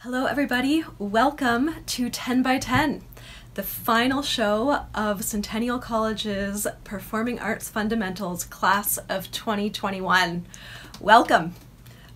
Hello, everybody. Welcome to 10 by 10, the final show of Centennial College's Performing Arts Fundamentals class of 2021. Welcome.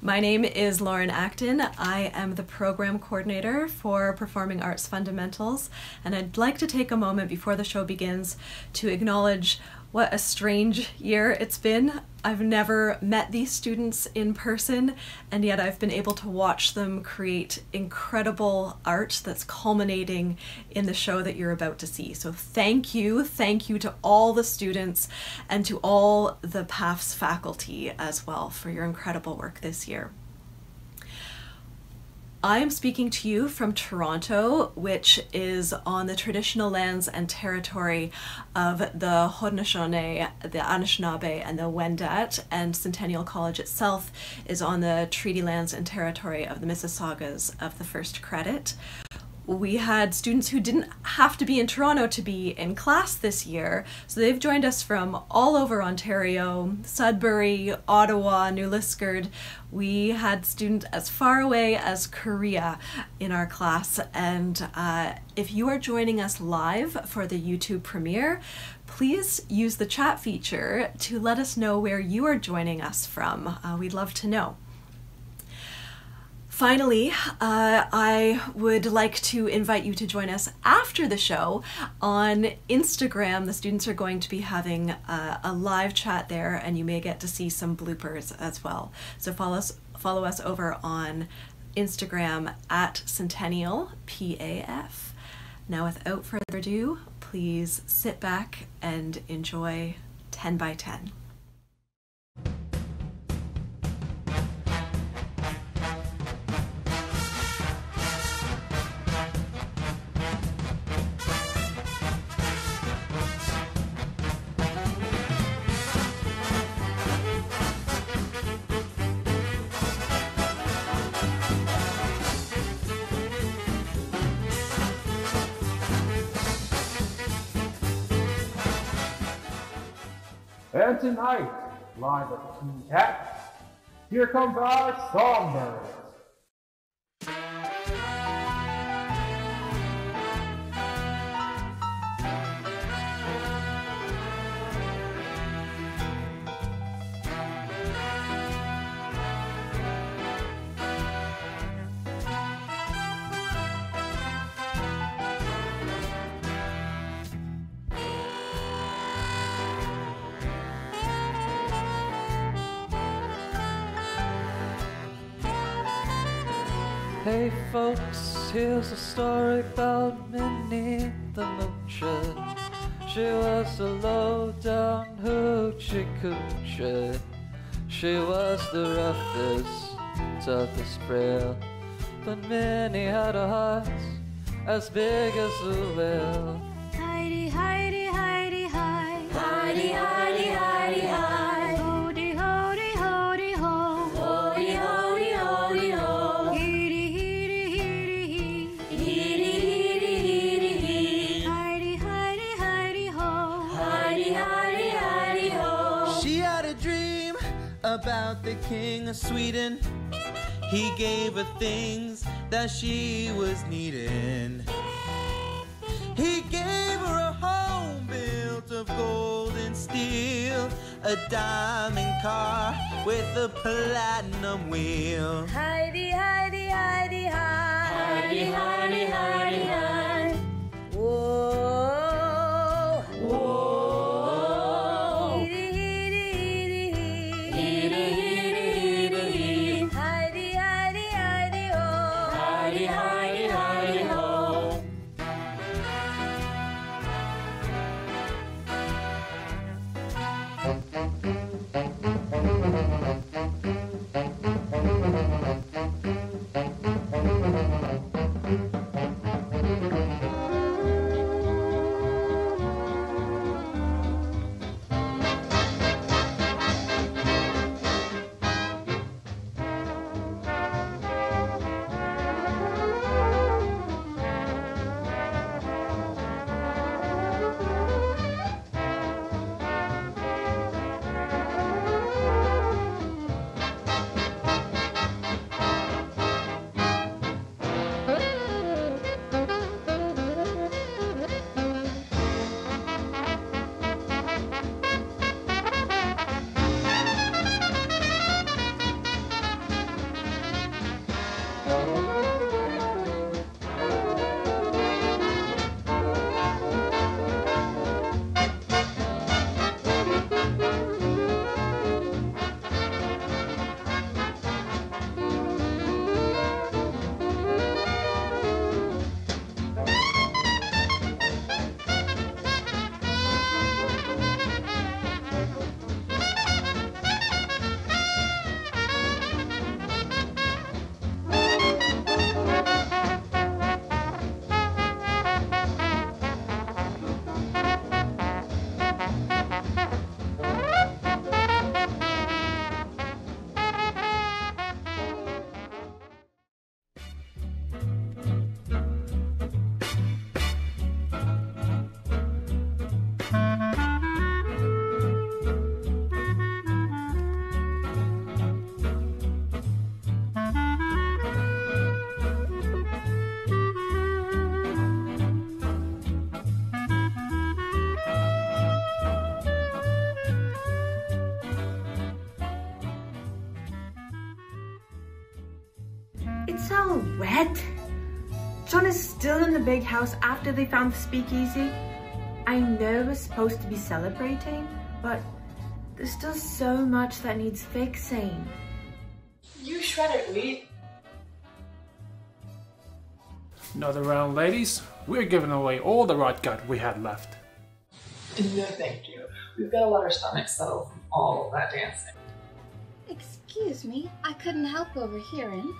My name is Lauren Acton. I am the program coordinator for Performing Arts Fundamentals, and I'd like to take a moment before the show begins to acknowledge what a strange year it's been. I've never met these students in person, and yet I've been able to watch them create incredible art that's culminating in the show that you're about to see. So, thank you, thank you to all the students and to all the PAFS faculty as well for your incredible work this year. I am speaking to you from Toronto, which is on the traditional lands and territory of the Haudenosaunee, the Anishinaabe, and the Wendat, and Centennial College itself is on the treaty lands and territory of the Mississaugas of the First Credit we had students who didn't have to be in Toronto to be in class this year. So they've joined us from all over Ontario, Sudbury, Ottawa, New Liskeard. We had students as far away as Korea in our class. And uh, if you are joining us live for the YouTube premiere, please use the chat feature to let us know where you are joining us from. Uh, we'd love to know. Finally, uh, I would like to invite you to join us after the show on Instagram. The students are going to be having uh, a live chat there, and you may get to see some bloopers as well. So follow us, follow us over on Instagram at Centennial PAF. Now, without further ado, please sit back and enjoy 10 by 10. And tonight, live at the King Cat, here comes our songbirds. Folks, here's a story about Minnie the Moocher. She was a low down hoochie coochie. She was the roughest the spread. But Minnie had a heart as big as a whale. He gave her things that she was needing. He gave her a home built of gold and steel, a diamond car with a platinum wheel. Heidi, Heidi, Heidi, hi. Heidi, Heidi, Heidi, hi. Whoa. Whoa. The big house after they found the speakeasy. I know we're supposed to be celebrating, but there's still so much that needs fixing. You shredded meat. Another round, ladies. We're giving away all the rot gut we had left. No, thank you. We've got to let our stomachs settle from all of that dancing. Excuse me, I couldn't help overhearing.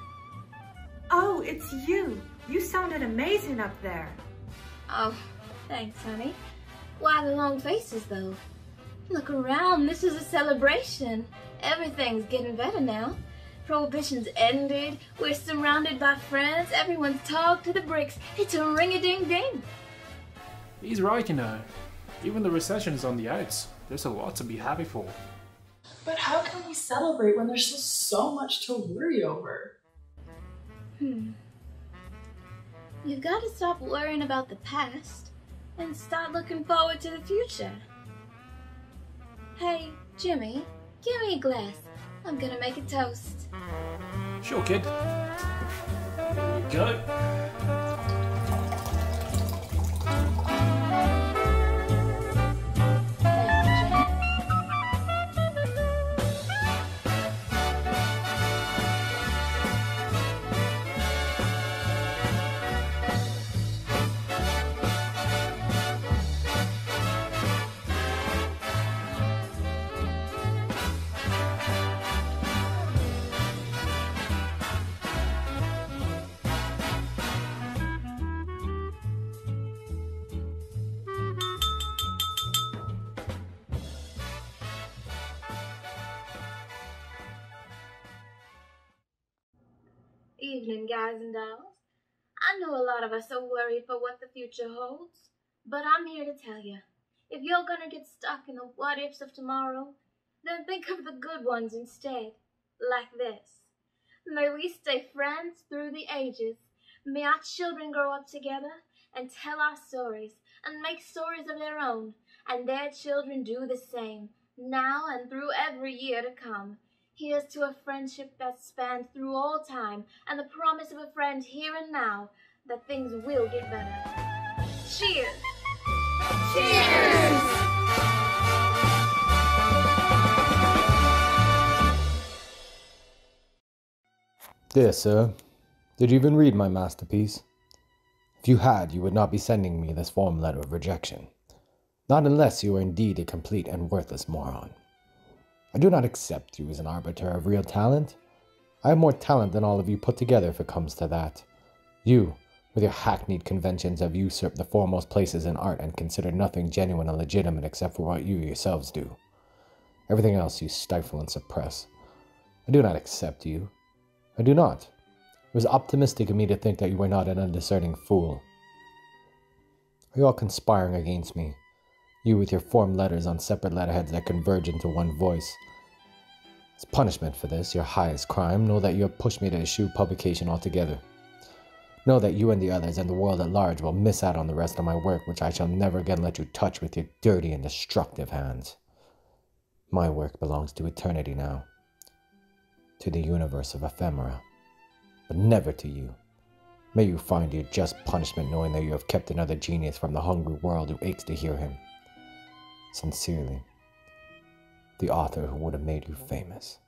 Oh, it's you. You sounded amazing up there. Oh, thanks, honey. Why the long faces, though? Look around, this is a celebration. Everything's getting better now. Prohibition's ended, we're surrounded by friends, everyone's talked to the bricks. It's a ring-a-ding-ding. He's right, you know. Even the recession is on the outs. There's a lot to be happy for. But how can we celebrate when there's still so much to worry over? Hmm. You've got to stop worrying about the past and start looking forward to the future. Hey, Jimmy, give me a glass. I'm gonna make a toast. Sure, kid. Here you go. Guys and dolls. I know a lot of us are worried for what the future holds, but I'm here to tell you if you're gonna get stuck in the what ifs of tomorrow, then think of the good ones instead, like this. May we stay friends through the ages. May our children grow up together and tell our stories and make stories of their own, and their children do the same, now and through every year to come. Here's to a friendship that spans through all time and the promise of a friend here and now that things will get better. Cheers! Cheers! Dear sir, did you even read my masterpiece? If you had, you would not be sending me this form letter of rejection. Not unless you are indeed a complete and worthless moron. I do not accept you as an arbiter of real talent. I have more talent than all of you put together if it comes to that. You, with your hackneyed conventions, have usurped the foremost places in art and consider nothing genuine and legitimate except for what you yourselves do. Everything else you stifle and suppress. I do not accept you. I do not. It was optimistic of me to think that you were not an undiscerning fool. Are you all conspiring against me? You with your form letters on separate letterheads that converge into one voice. As punishment for this, your highest crime, know that you have pushed me to eschew publication altogether. Know that you and the others and the world at large will miss out on the rest of my work, which I shall never again let you touch with your dirty and destructive hands. My work belongs to eternity now, to the universe of ephemera, but never to you. May you find your just punishment knowing that you have kept another genius from the hungry world who aches to hear him. Sincerely, the author who would have made you famous.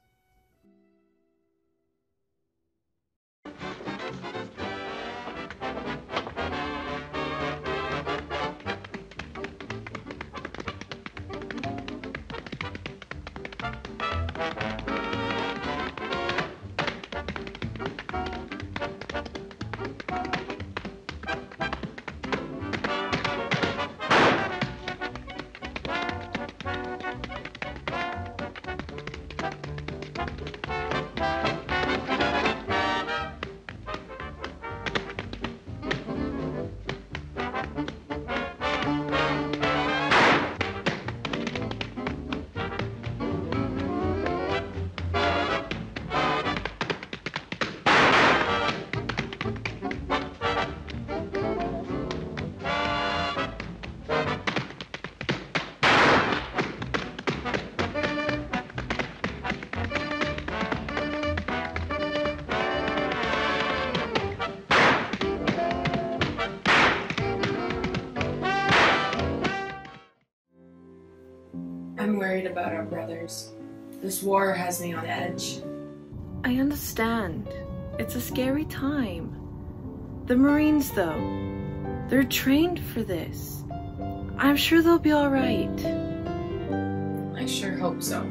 This war has me on edge. I understand. It's a scary time. The Marines, though, they're trained for this. I'm sure they'll be alright. I sure hope so.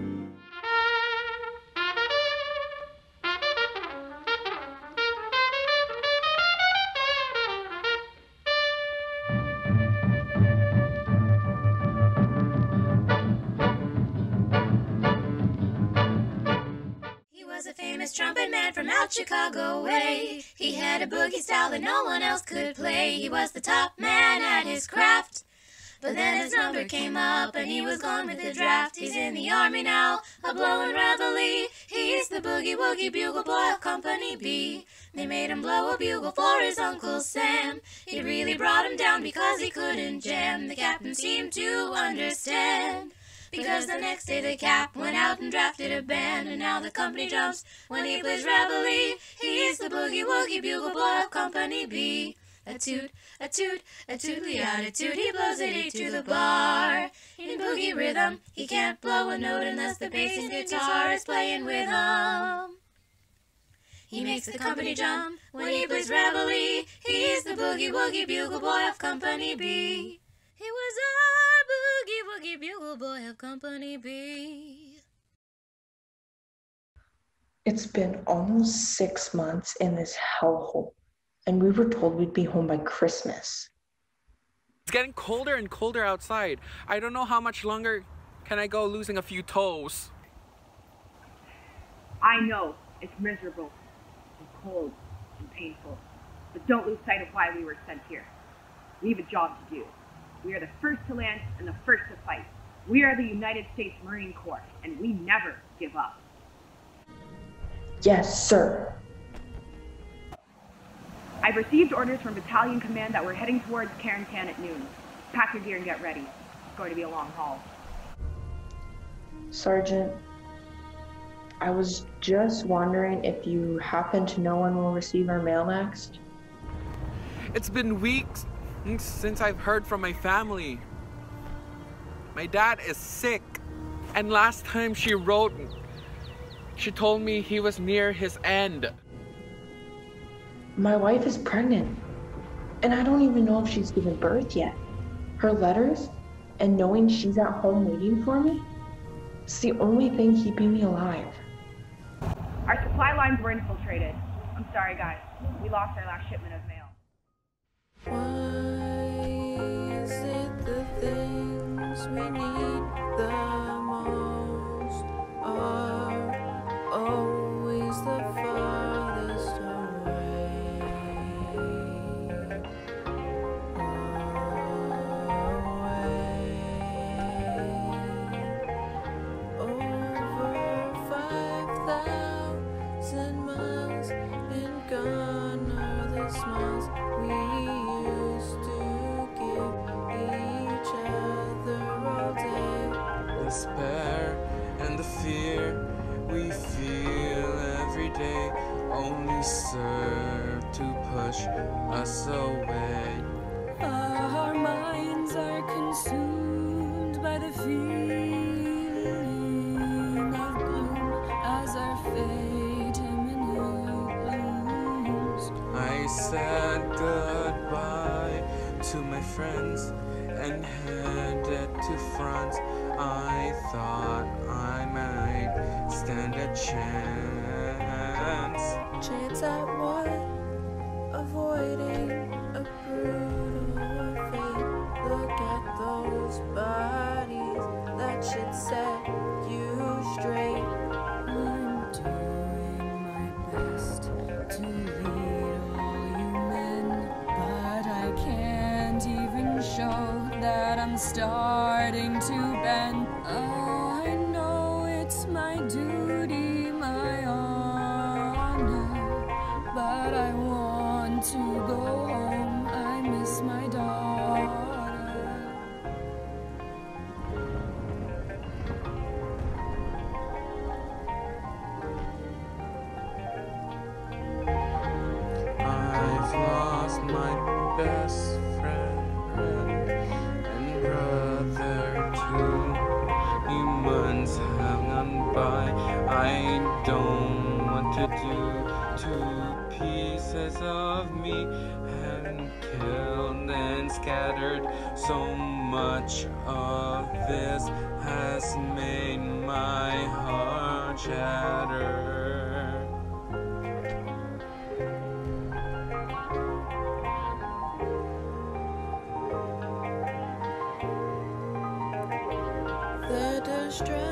The draft. He's in the army now, a blowing reveille. He's the boogie woogie bugle boy of Company B. They made him blow a bugle for his Uncle Sam. He really brought him down because he couldn't jam. The captain seemed to understand. Because the next day the cap went out and drafted a band, and now the company jumps when he plays reveille. He's the boogie woogie bugle boy of Company B. A toot, a toot, a tootly attitude. He blows it eight to the bar. In boogie rhythm, he can't blow a note unless the bass and guitar is playing with him. He makes the company jump when he plays reveille. He's the boogie woogie bugle boy of Company B. He was our boogie woogie bugle boy of Company B. It's been almost six months in this hellhole, and we were told we'd be home by Christmas. It's getting colder and colder outside. I don't know how much longer can I go losing a few toes. I know it's miserable and cold and painful, but don't lose sight of why we were sent here. We have a job to do. We are the first to land and the first to fight. We are the United States Marine Corps, and we never give up. Yes, sir. I've received orders from Battalion Command that we're heading towards Carentan at noon. Pack your gear and get ready. It's going to be a long haul. Sergeant, I was just wondering if you happen to know when we'll receive our mail next? It's been weeks since I've heard from my family. My dad is sick, and last time she wrote, she told me he was near his end. My wife is pregnant, and I don't even know if she's given birth yet. Her letters and knowing she's at home waiting for me, it's the only thing keeping me alive. Our supply lines were infiltrated. I'm sorry, guys. We lost our last shipment of mail. Is it the things we need the friends and headed to France. I thought I might stand a chance. Chance at what? That of me and killed and scattered. So much of this has made my heart shatter. The destruction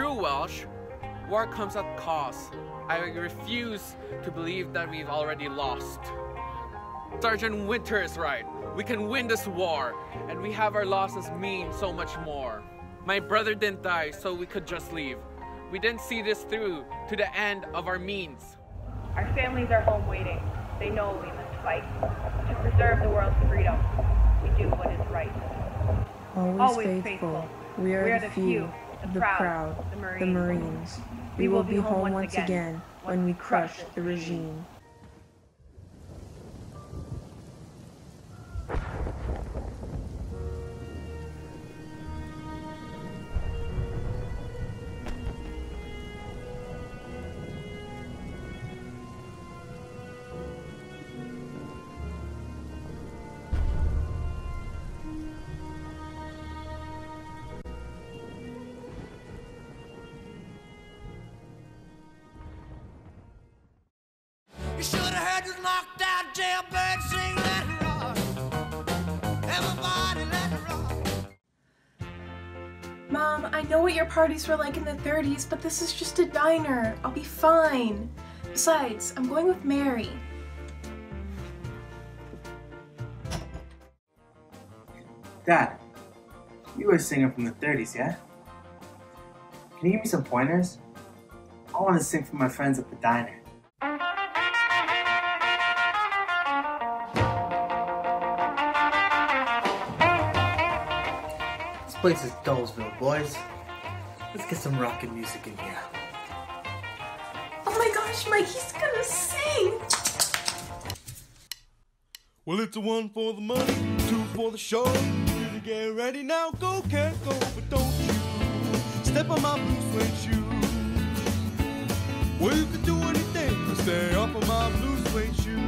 true, Welsh. War comes at cost. I refuse to believe that we've already lost. Sergeant Winter is right. We can win this war, and we have our losses mean so much more. My brother didn't die, so we could just leave. We didn't see this through to the end of our means. Our families are home waiting. They know we must fight. To preserve the world's freedom, we do what is right. Always, faithful. We are, the few, the proud, the Marines. We will be home once again when we crush the regime. Mom, I know what your parties were like in the 30s, but this is just a diner. I'll be fine. Besides, I'm going with Mary. Dad, you were a singer from the 30s, yeah? Can you give me some pointers? I want to sing for my friends at the diner. Place is Dullsville, boys. Let's get some rockin' music in here. Oh my gosh, Mike, he's gonna sing! Well, it's a one for the money, two for the show. You get ready now, go, can't go, but don't you step on my blue suede shoe. Well, you can do anything but stay off of my blue suede shoe.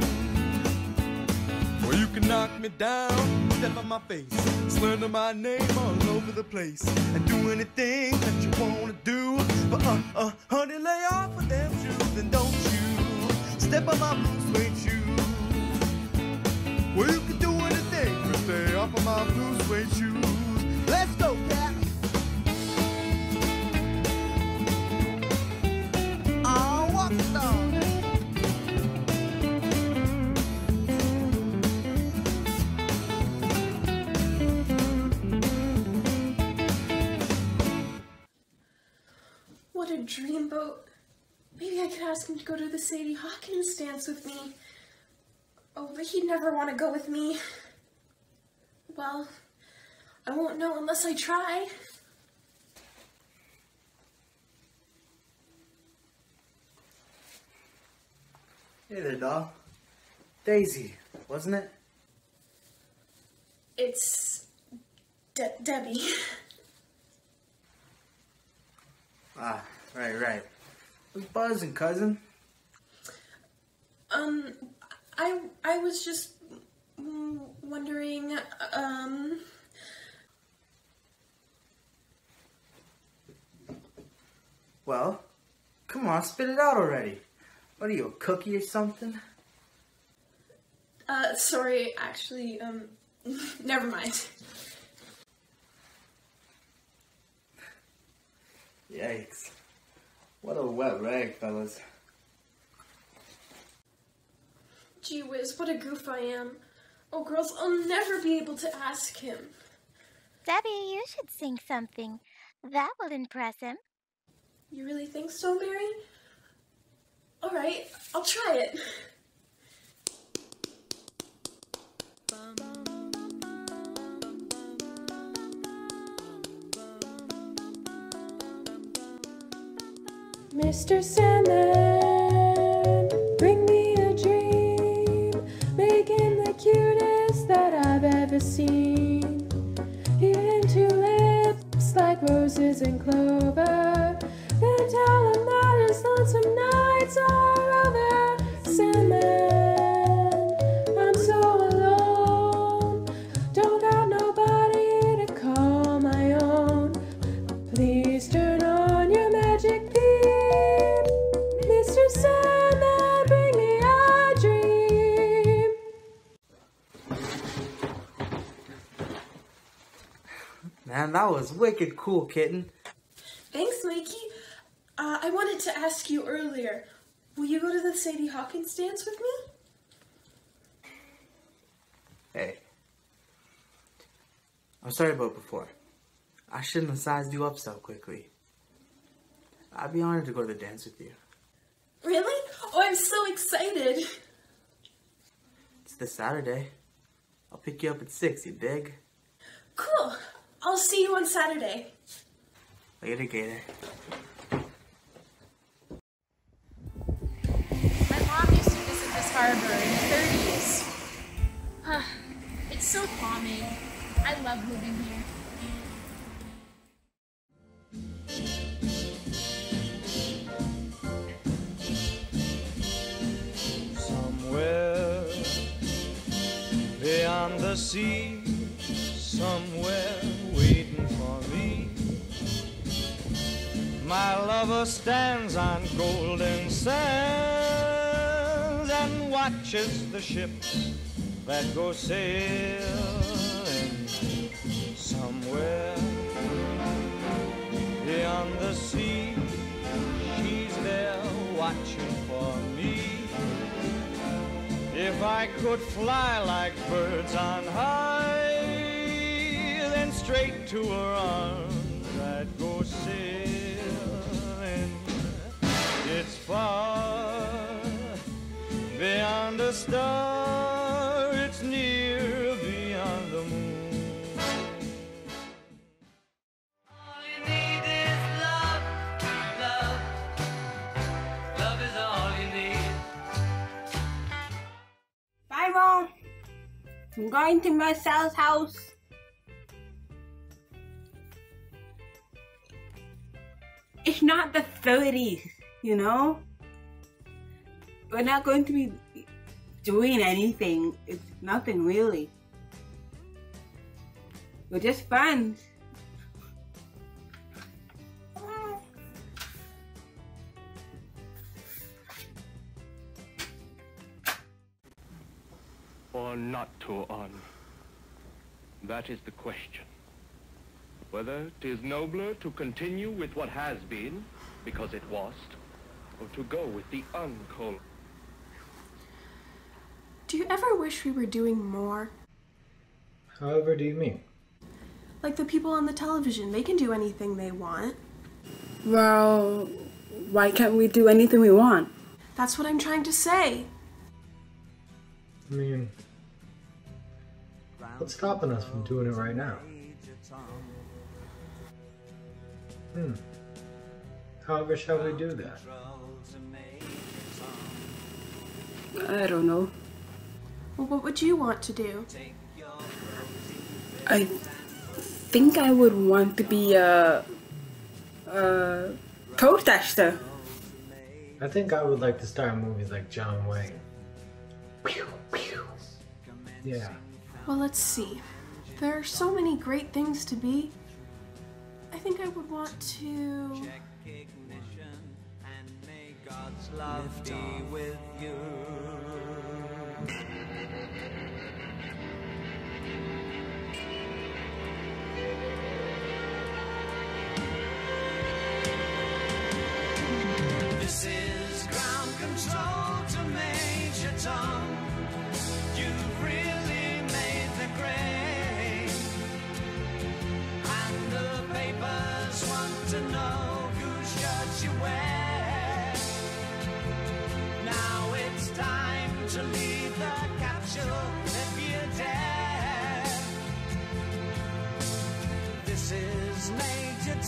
Well, you can knock me down, step on my face, slander my name all over the place, and do anything that you wanna do. But uh, uh, honey, lay off of them shoes and don't you step on my blue suede shoe. Well, you can do anything but stay off of my blue suede shoes. What a dreamboat. Maybe I could ask him to go to the Sadie Hawkins dance with me. Oh, but he'd never want to go with me. Well, I won't know unless I try. Hey there, doll. Daisy, wasn't it? It's De- Debbie. Ah, right, right. Who's buzzing, cousin? Um, I I was just wondering. Um, Well, come on, spit it out already. What are you, a cookie or something? uh, sorry, actually, um, never mind. Yikes. What a wet rag, fellas. Gee whiz, what a goof I am. Oh, girls, I'll never be able to ask him. Debbie, you should sing something. That will impress him. You really think so, Mary? All right, I'll try it. Mr. Sandman, bring me a dream, making the cutest that I've ever seen. Hidden lips like roses and clover, was wicked cool, kitten. Thanks, Mikey. Uh, I wanted to ask you earlier. Will you go to the Sadie Hawkins dance with me? Hey. I'm sorry about before. I shouldn't have sized you up so quickly. I'd be honored to go to the dance with you. Really? Oh, I'm so excited. It's this Saturday. I'll pick you up at 6, you dig? Cool. I'll see you on Saturday. Later, Gator. My mom used to visit this harbor in the 30s. Ah, it's so calming. I love living here. Somewhere beyond the sea, somewhere My lover stands on golden sands and watches the ships that go sailing somewhere beyond the sea. She's there watching for me. If I could fly like birds on high, then straight to her arms I'd go sailing. It's far beyond a star, it's near beyond the moon. All you need is love, love. Love is all you need. Bye, Mom. I'm going to Marcel's house. It's not the 30s, you know? We're not going to be doing anything. It's nothing really. We're just friends. or not to on? That is the question. Whether 'tis nobler to continue with what has been, because it wast, or to go with the uncold. Do you ever wish we were doing more? However, do you mean? Like the people on the television, they can do anything they want. Well, why can't we do anything we want? That's what I'm trying to say. I mean, what's stopping us from doing it right now? Hmm. However, shall we do that? I don't know. Well, what would you want to do? I think I would want to be a, a protester. I think I would like to star in movies like John Wayne. Pew, pew. Yeah. Well, let's see. There are so many great things to be. I think I would want to. God's love be with you. This is ground control to Major Tom.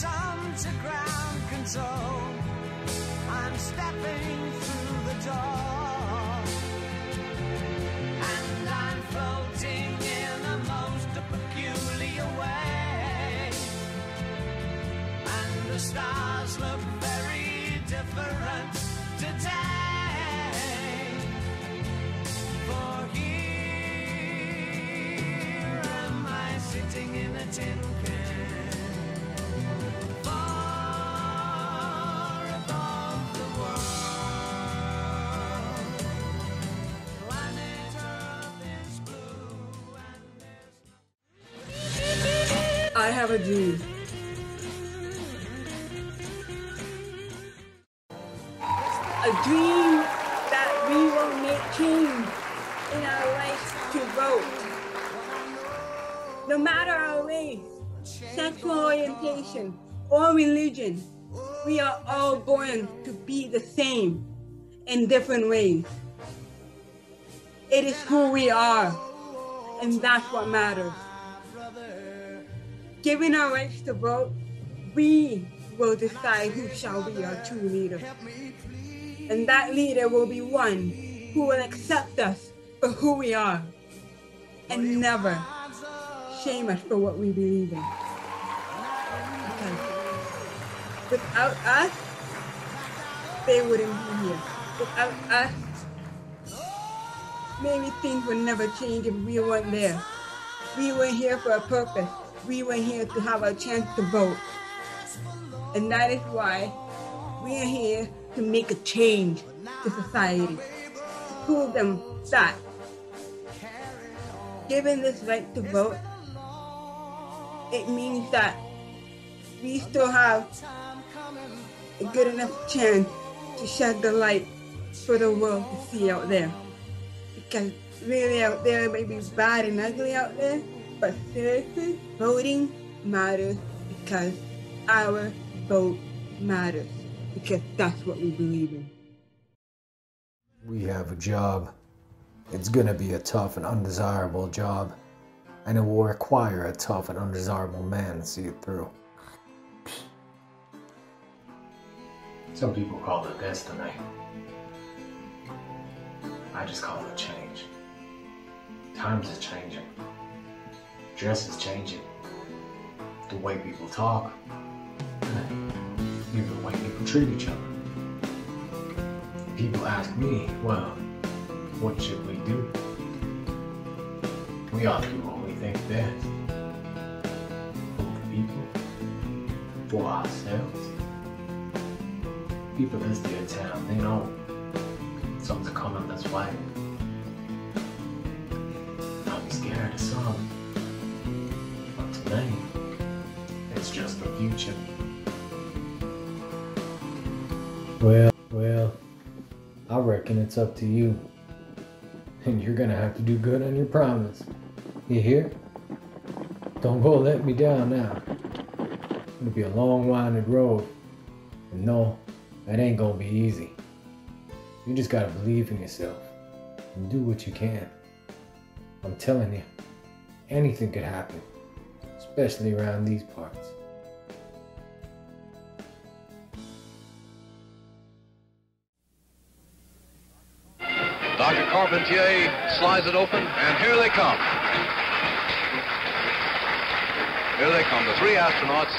Tom to ground control. I'm stepping through the door. And I'm floating in a most peculiar way. And the stars look very different today. For here am I sitting in a tin can. A dream. That we will make change in our rights to vote. No matter our race, sexual orientation, or religion, we are all born to be the same in different ways. It is who we are, and that's what matters. Given our rights to vote, we will decide who shall be our true leader. And that leader will be one who will accept us for who we are and never shame us for what we believe in. Because without us, they wouldn't be here. Without us, maybe things would never change if we weren't there. We were here for a purpose. We were here to have a chance to vote. And that is why we are here to make a change to society. To prove them that given this right to vote, it means that we still have a good enough chance to shed the light for the world to see out there. Because really out there it may be bad and ugly out there, but seriously, voting matters because our vote matters. Because that's what we believe in. We have a job. It's gonna be a tough and undesirable job, and it will require a tough and undesirable man to see it through. Some people call it destiny. I just call it change. Times are changing. Dress is changing. The way people talk. Even the way people treat each other. People ask me, well, what should we do? We ought to what we think best. For the people. For ourselves. People in this town, they know something's coming this way. I'm scared of some. Future. Well, well, I reckon it's up to you. And you're gonna have to do good on your promise. You hear? Don't go let me down now. It'll be a long, winding road. And no, that ain't gonna be easy. You just gotta believe in yourself and do what you can. I'm telling you, anything could happen, especially around these parts. Dr. Carpentier slides it open, and here they come. Here they come, the three astronauts.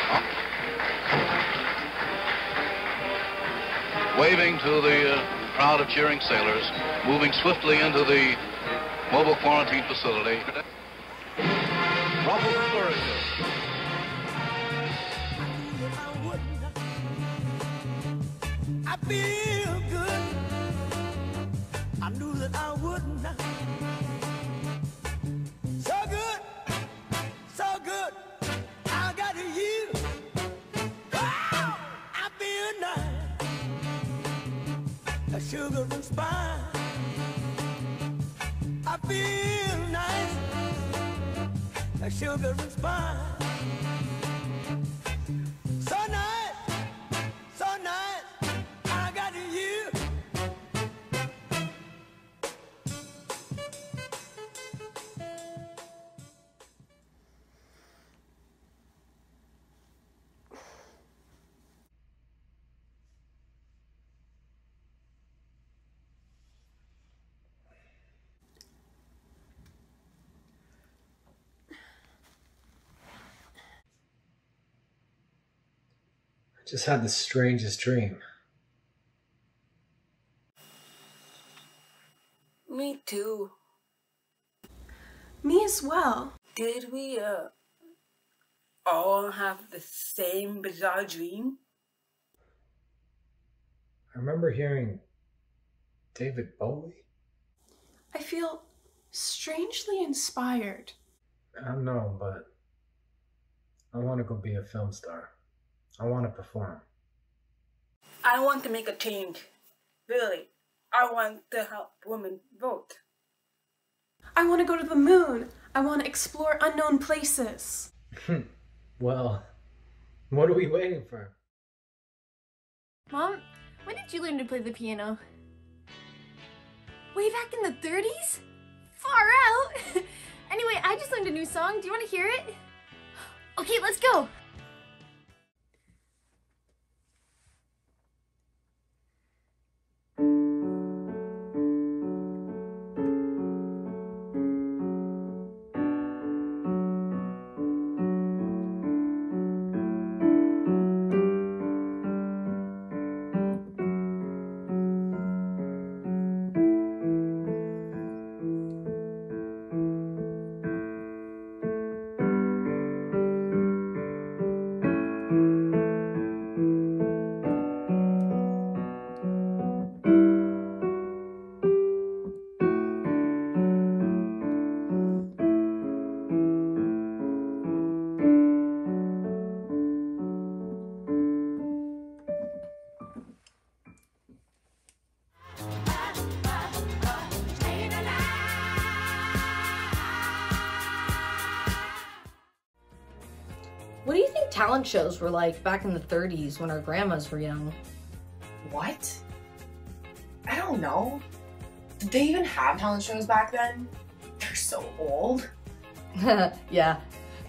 Waving to the uh, crowd of cheering sailors, moving swiftly into the mobile quarantine facility. Ruffled flourishes. I sugar and spice. I feel nice. A sugar and spice. Just had the strangest dream. Me too. Me as well. Did we uh all have the same bizarre dream? I remember hearing David Bowie. I feel strangely inspired. I don't know, but I want to go be a film star. I want to perform. I want to make a change. Really. I want to help women vote. I want to go to the moon. I want to explore unknown places. Hmm. well, what are we waiting for? Mom, when did you learn to play the piano? Way back in the 30s? Far out! anyway, I just learned a new song. Do you want to hear it? Okay, let's go! Think shows were like back in the 30s when our grandmas were young? What? I don't know. Did they even have talent shows back then? They're so old. yeah,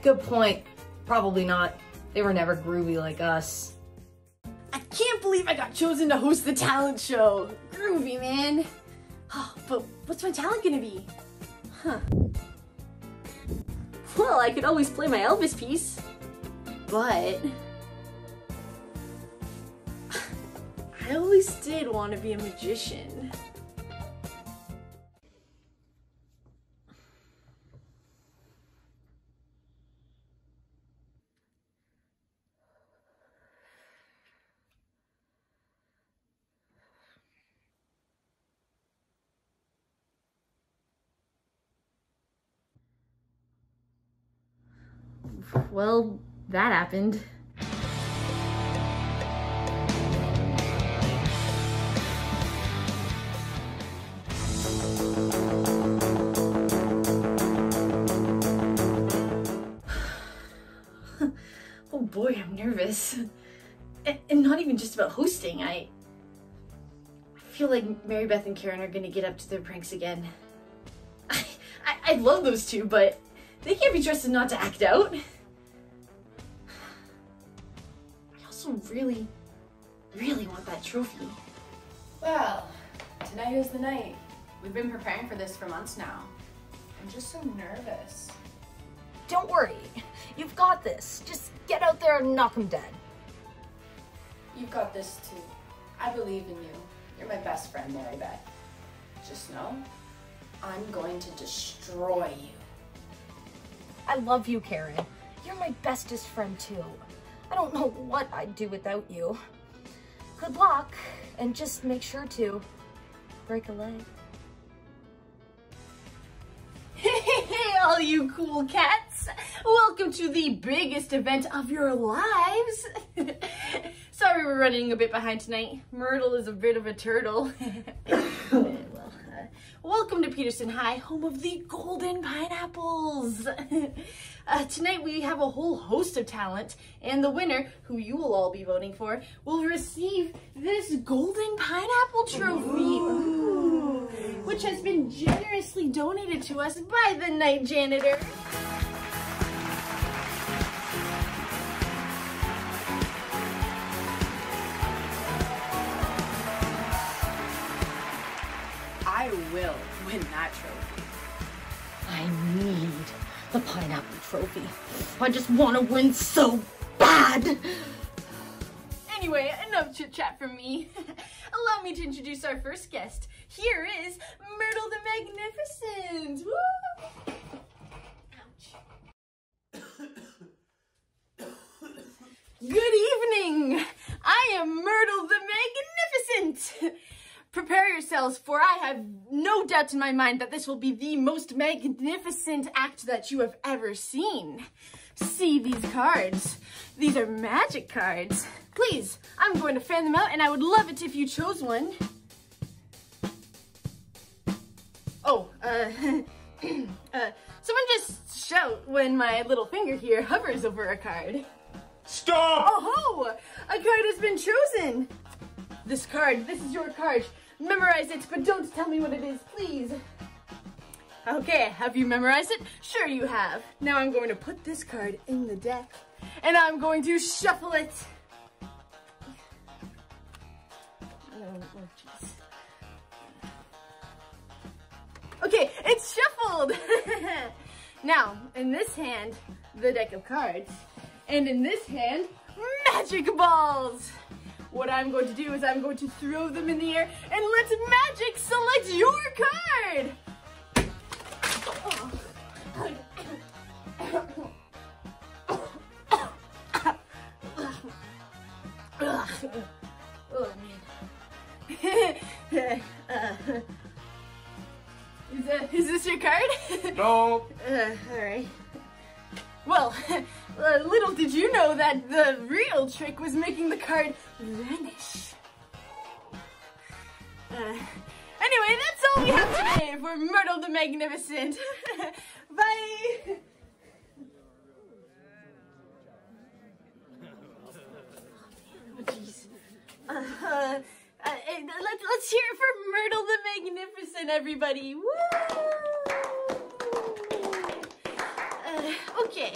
good point. Probably not. They were never groovy like us. I can't believe I got chosen to host the talent show. Groovy, man. Oh, but what's my talent gonna be? Huh. Well, I could always play my Elvis piece. But. I always did want to be a magician. Well, that happened. oh boy, I'm nervous. And, not even just about hosting. I, I feel like Mary Beth and Karen are gonna get up to their pranks again. I, I, I love those two, but they can't be trusted not to act out. Also really, really want that trophy. Well, tonight is the night. We've been preparing for this for months now. I'm just so nervous. Don't worry. You've got this. Just get out there and knock him dead. You've got this too. I believe in you. You're my best friend, Mary Beth. Just know, I'm going to destroy you. I love you, Karen. You're my bestest friend too. I don't know what I'd do without you. Good luck, and just make sure to break a leg. Hey, all you cool cats! Welcome to the biggest event of your lives! Sorry we're running a bit behind tonight. Myrtle is a bit of a turtle. well, uh, welcome to Peterson High, home of the Golden Pineapples! Uh, tonight we have a whole host of talent, and the winner, who you will all be voting for, will receive this Golden Pineapple Trophy, which has been generously donated to us by the night janitor. I will win that trophy. I need the pineapple trophy. I just want to win so bad. Anyway, enough chit chat from me. Allow me to introduce our first guest. Here is Myrtle the Magnificent. Woo! Good evening. I am Myrtle the Magnificent. Prepare yourselves, for I have no doubt in my mind that this will be the most magnificent act that you have ever seen. See these cards. These are magic cards. Please, I'm going to fan them out, and I would love it if you chose one. Oh, uh, uh, someone just shout when my little finger here hovers over a card. Stop! Oh, ho! a card has been chosen. This card, this is your card. Memorize it, but don't tell me what it is, please. Okay, have you memorized it? Sure you have. Now I'm going to put this card in the deck, and I'm going to shuffle it. Oh. Okay, it's shuffled. now, in this hand, the deck of cards, and in this hand, magic balls. What I'm going to do is I'm going to throw them in the air and let magic select your card. Oh, man. Is, that, is this your card? No. Uh, all right. Well, uh, little did you know that the real trick was making the card vanish. Uh, anyway, that's all we have today for Myrtle the Magnificent. Bye! Oh. Uh, uh, uh, let's, let's hear it for Myrtle the Magnificent, everybody. Woo! Uh, okay,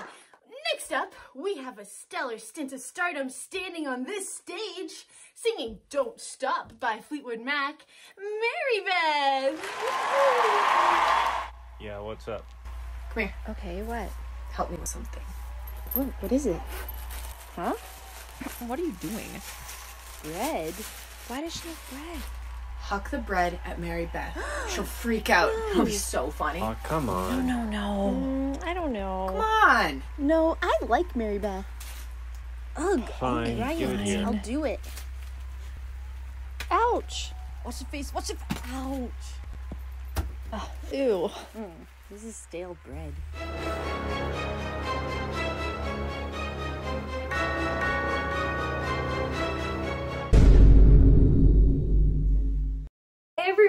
next up, we have a stellar stint of stardom standing on this stage, singing Don't Stop by Fleetwood Mac, Mary Beth! Yeah, what's up? Come here. Okay, what? Help me with something. What, what is it? Huh? What are you doing? Bread? Why does she have bread? Huck the bread at Mary Beth. She'll freak out. It'll be so funny. Oh, come on. No, no. Mm, I don't know. Come on. No, I like Mary Beth. Ugh. Fine, alright, do it here. I'll do it. Ouch. Wash your face. Wash your. Ouch. Oh, ew. this is stale bread.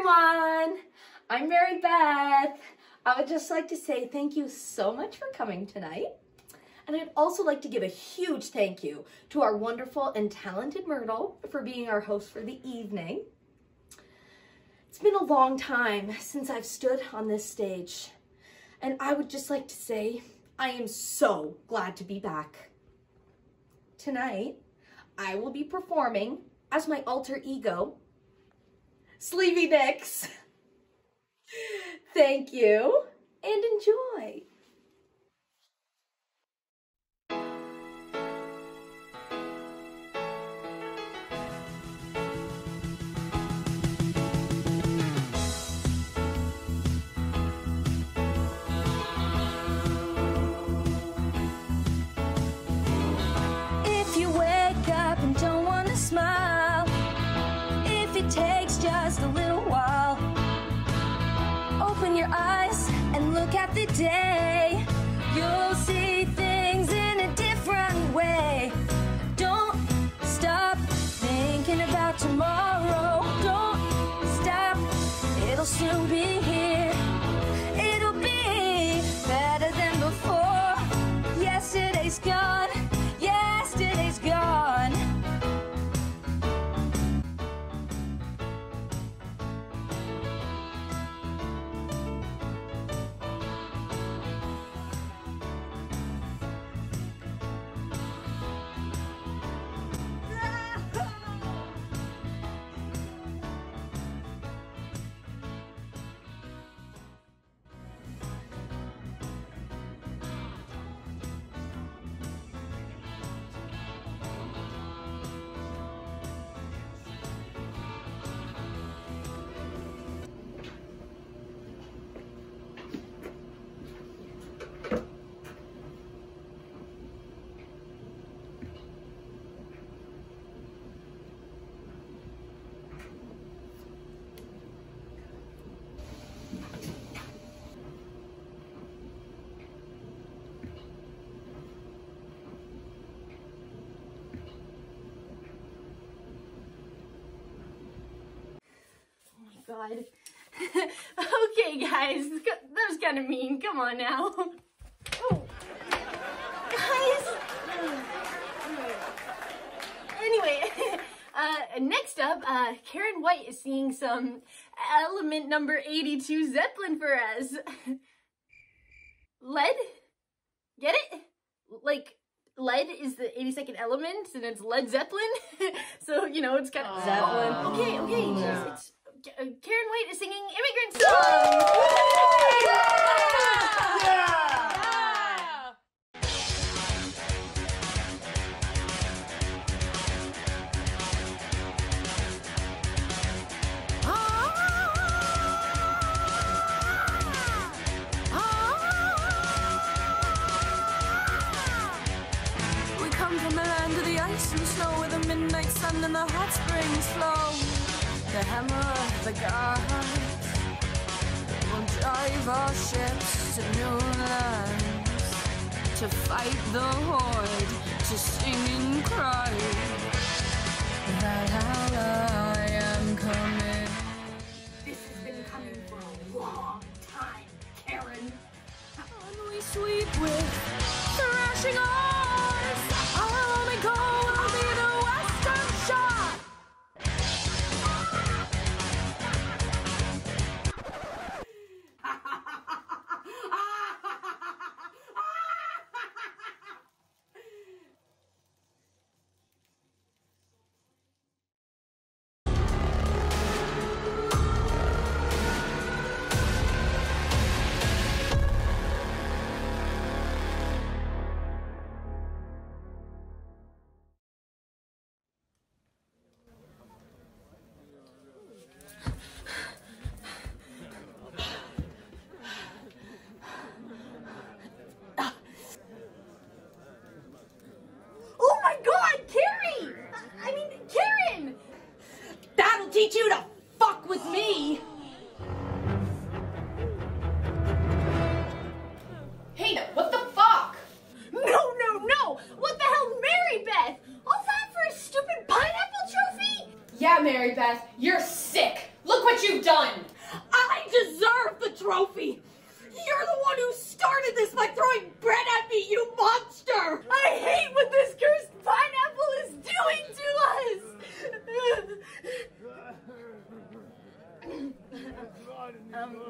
Everyone, I'm Mary Beth. I would just like to say thank you so much for coming tonight. And I'd also like to give a huge thank you to our wonderful and talented Myrtle for being our host for the evening. It's been a long time since I've stood on this stage, and I would just like to say I am so glad to be back. Tonight, I will be performing as my alter ego, Sleepy Nicks. Thank you and enjoy. The day. God. okay, guys, that was kind of mean. Come on now. Oh. Guys. Anyway, uh, next up, uh, Karen White is seeing some element number 82 Zeppelin for us. Lead? Get it? Like, lead is the 82nd element and it's Led Zeppelin. so, you know, it's kind of Zeppelin. Okay, okay. It's, it's, uh, Karen White is singing Immigrant Yeah, Mary Beth, you're sick. Look what you've done. I deserve the trophy! You're the one who started this by throwing bread at me, you monster! I hate what this cursed pineapple is doing to us! um,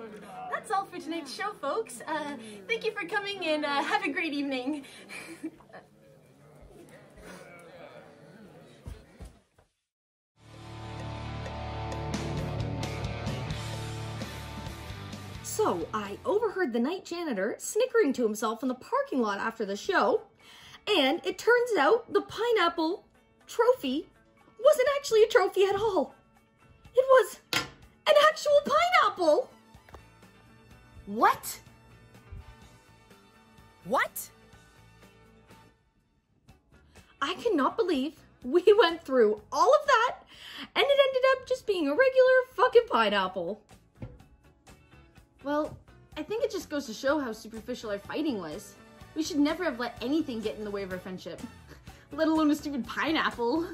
that's all for tonight's show, folks. Uh, thank you for coming and uh, have a great evening. So I overheard the night janitor snickering to himself in the parking lot after the show, and it turns out the pineapple trophy wasn't actually a trophy at all. It was an actual pineapple. What? What? I cannot believe We went through all of that, and it ended up just being a regular fucking pineapple. Well, I think it just goes to show how superficial our fighting was. We should never have let anything get in the way of our friendship, let alone a stupid pineapple.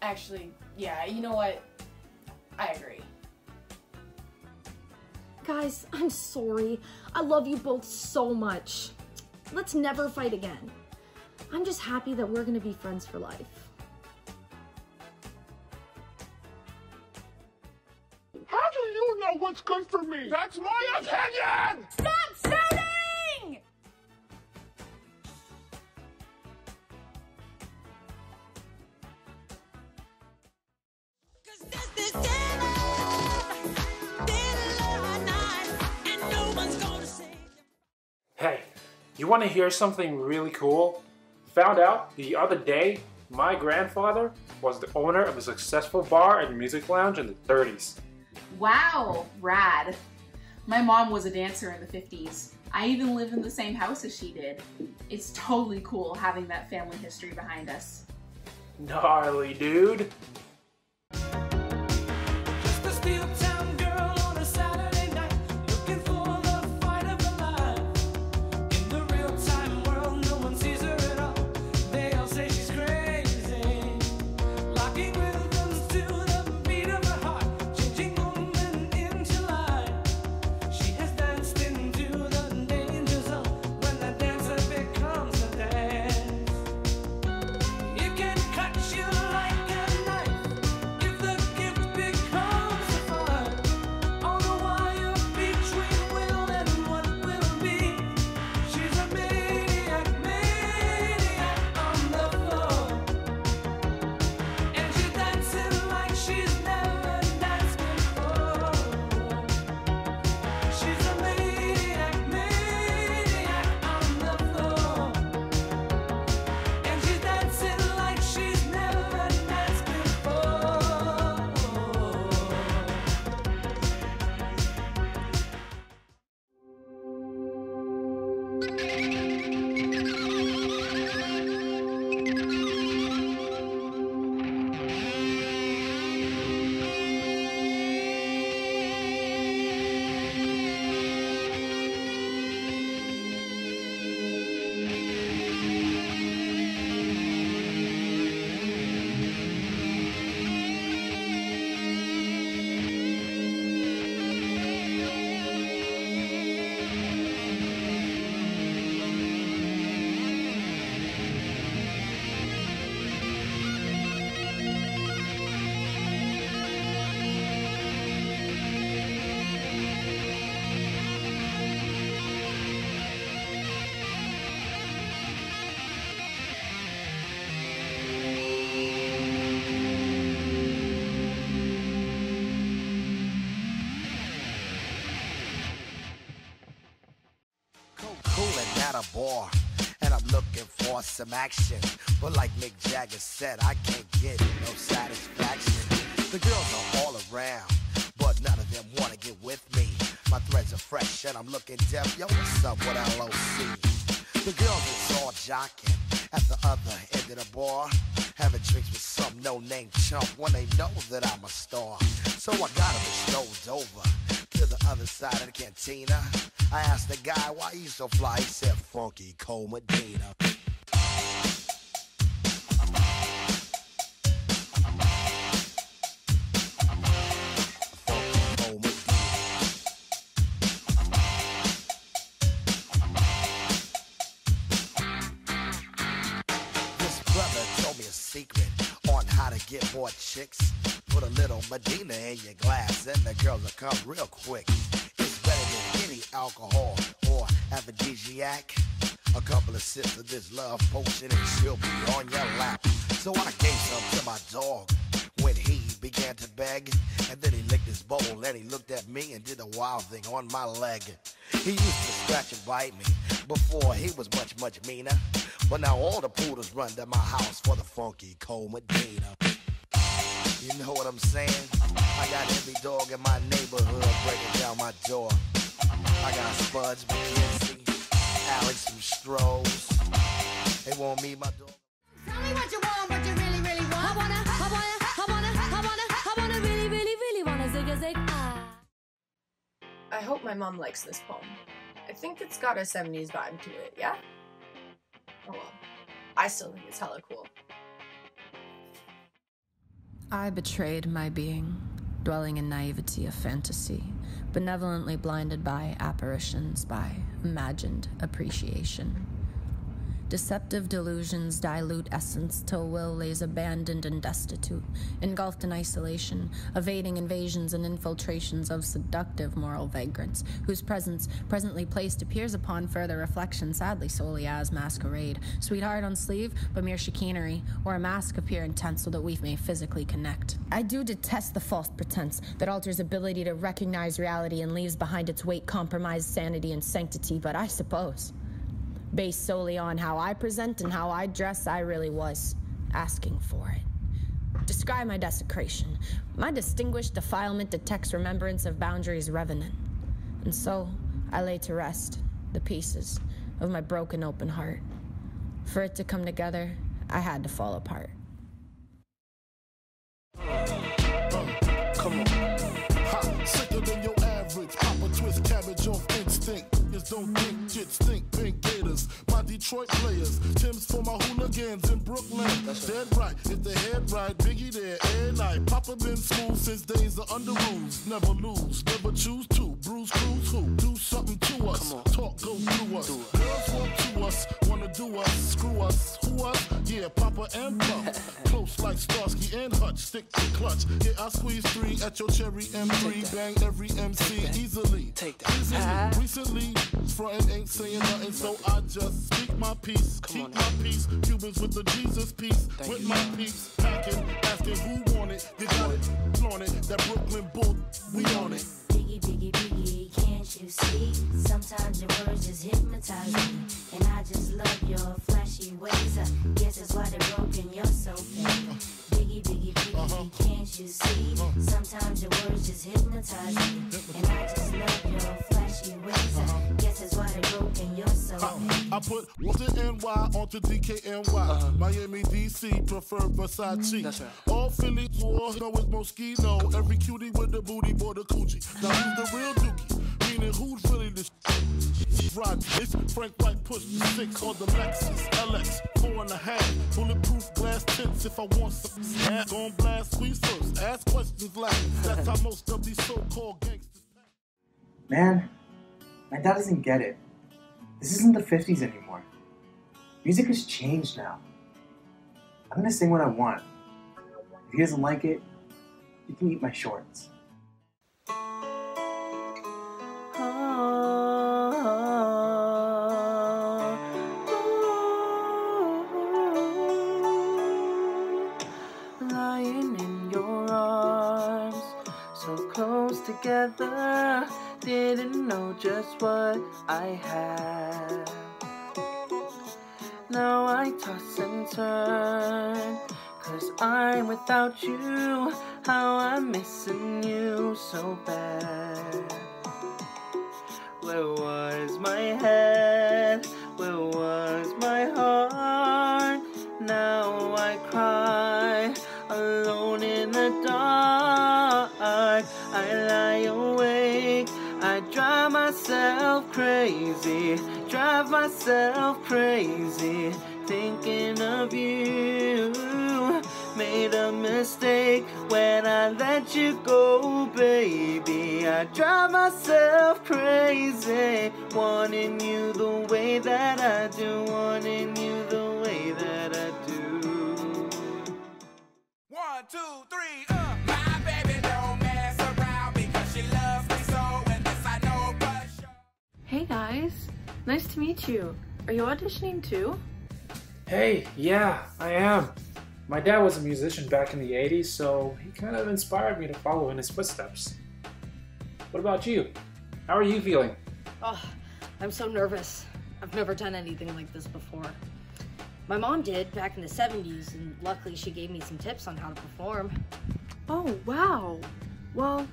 Actually, yeah, you know what? I agree. Guys, I'm sorry. I love you both so much. Let's never fight again. I'm just happy that we're gonna be friends for life. Know what's good for me? That's my opinion! Stop shouting! Hey, you want to hear something really cool? Found out the other day my grandfather was the owner of a successful bar and music lounge in the 30s. Wow, rad. My mom was a dancer in the 50s. I even lived in the same house as she did. It's totally cool having that family history behind us. Gnarly, dude. Bar. And I'm looking for some action. But like Mick Jagger said, I can't get no satisfaction. The girls are all around, but none of them wanna get with me. My threads are fresh and I'm looking deaf. Yo, what's up with LOC? The girls is all jocking at the other end of the bar. Having drinks with some no-name chump when they know that I'm a star. So I got them strolled over to the other side of the cantina. I asked the guy why he's so fly. He said, Funky Cold Medina. This brother told me a secret on how to get more chicks. Put a little Medina in your glass and the girls will come real quick. Sips of this love potion and she'll be on your lap. So I gave some to my dog when he began to beg. And then he licked his bowl and he looked at me and did a wild thing on my leg. He used to scratch and bite me before he was much, much meaner. But now all the poodles run to my house for the funky Medina. You know what I'm saying? I got every dog in my neighborhood breaking down my door. I got Spuds, MacKenzie, Alex from Stroh's. They want me, my dog. Tell me what you want, what you really, really want. I wanna, I wanna, I wanna, I wanna, I wanna really, really, really wanna zig a zig. Ah. I hope my mom likes this poem. I think it's got a 70s vibe to it, yeah? Oh well. I still think it's hella cool. I betrayed my being, dwelling in naivety of fantasy, benevolently blinded by apparitions, by imagined appreciation. Deceptive delusions dilute essence till will lays abandoned and destitute, engulfed in isolation, evading invasions and infiltrations of seductive moral vagrants, whose presence, presently placed, appears upon further reflection sadly solely as masquerade. Sweetheart on sleeve, but mere chicanery, or a mask of pure intent so that we may physically connect. I do detest the false pretense that alters ability to recognize reality and leaves behind its weight compromised sanity and sanctity, but I suppose based solely on how I present and how I dress, I really was asking for it. Describe my desecration. My distinguished defilement detects remembrance of boundaries revenant. And so I lay to rest the pieces of my broken open heart. For it to come together, I had to fall apart. Come on. Average. Papa twist cabbage off instinct. Niggas don't think shit stink. Pink Gators, my Detroit players. Timbs for my hooligans in Brooklyn. That's Dead right, if the head right, Biggie there, every night. Papa been smooth since days of Underoos. Never lose, never choose to. Bruise, cruise, who? Do something to us. Talk, go through us. Girls want to us, wanna do us, screw us. Who us? Yeah, Papa and Pump. Close like Starsky and Hutch, stick to clutch. Yeah, I squeeze three at your cherry M3. Bang every MC easily. Take that. Easily. Recently, frontin' ain't saying nothing, so I just speak my peace. Keep my peace. Cubans with the Jesus piece. with my peace. Packing, asking who want it. You got it, flaunt it. That Brooklyn bull, we on it. You see? Sometimes your words just hypnotize me. And I just love your flashy ways. I guess that's why they're broken, you're so fake. Biggie, biggie, biggie, uh-huh. can't you see? Uh-huh. Sometimes your words just hypnotize me. Uh-huh. And I just love your flashy ways. I guess that's why they're broken, you're so fake. I put the NY onto DKNY. Miami, DC, prefer Versace. That's right. All Philly war, know it's Moschino. Every cutie with the booty, boy, the coochie. Now who's the real dookie? Meaning who's really the Rod, it's Frank White push six on the Lexus LX, four and a half. Bulletproof glass tips if I want some. Ass gon' blast squeeze first. Ask questions last. That's how most of these so-called gangsters. Man, my dad doesn't get it. This isn't the 50s anymore. Music has changed now. I'm gonna sing what I want. If he doesn't like it, he can eat my shorts. Lying in your arms, so close together. Didn't know just what I had. Now I toss and turn, cause I'm without you. How I'm missing you so bad. Where was my head? Where was my heart? Now I cry alone in the dark. I lie awake. I drive myself crazy. Drive myself crazy. Thinking of you. Made a mistake when I let you go, baby. I drive myself crazy. Wanting you the way that I do. Wanting you the way that I do. One, two, three, uh. My baby don't mess around because she loves me so, and this I know for sure. Hey guys, nice to meet you. Are you auditioning too? Hey, yeah, I am. My dad was a musician back in the 80s, so he kind of inspired me to follow in his footsteps. What about you? How are you feeling? Oh, I'm so nervous. I've never done anything like this before. My mom did back in the 70s, and luckily she gave me some tips on how to perform. Oh, wow. Well,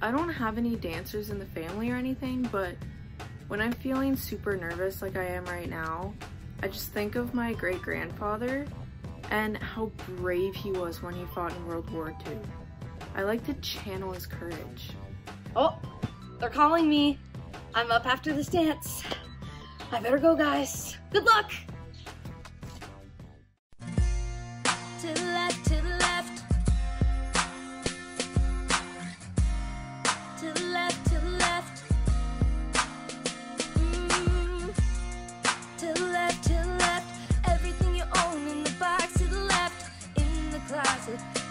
I don't have any dancers in the family or anything, but when I'm feeling super nervous like I am right now, I just think of my great grandfather and how brave he was when he fought in World War II. I like to channel his courage. Oh, they're calling me. I'm up after this dance. I better go, guys. Good luck.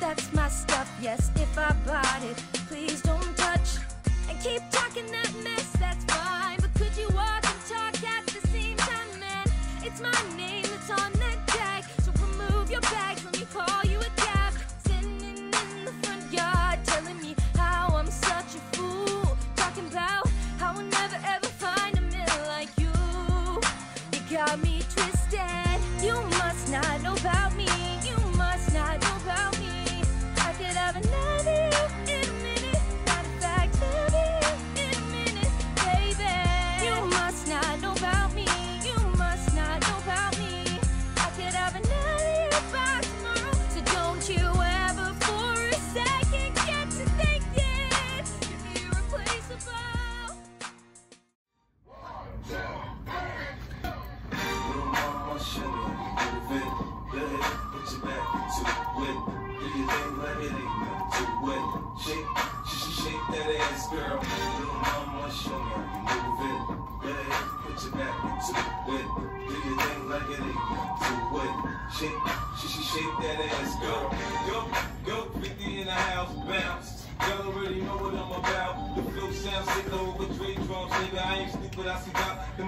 That's my stuff, yes, if I bought it. Please don't touch. And keep talking that mess, that's fine. But could you walk and talk at the same time, man? It's my name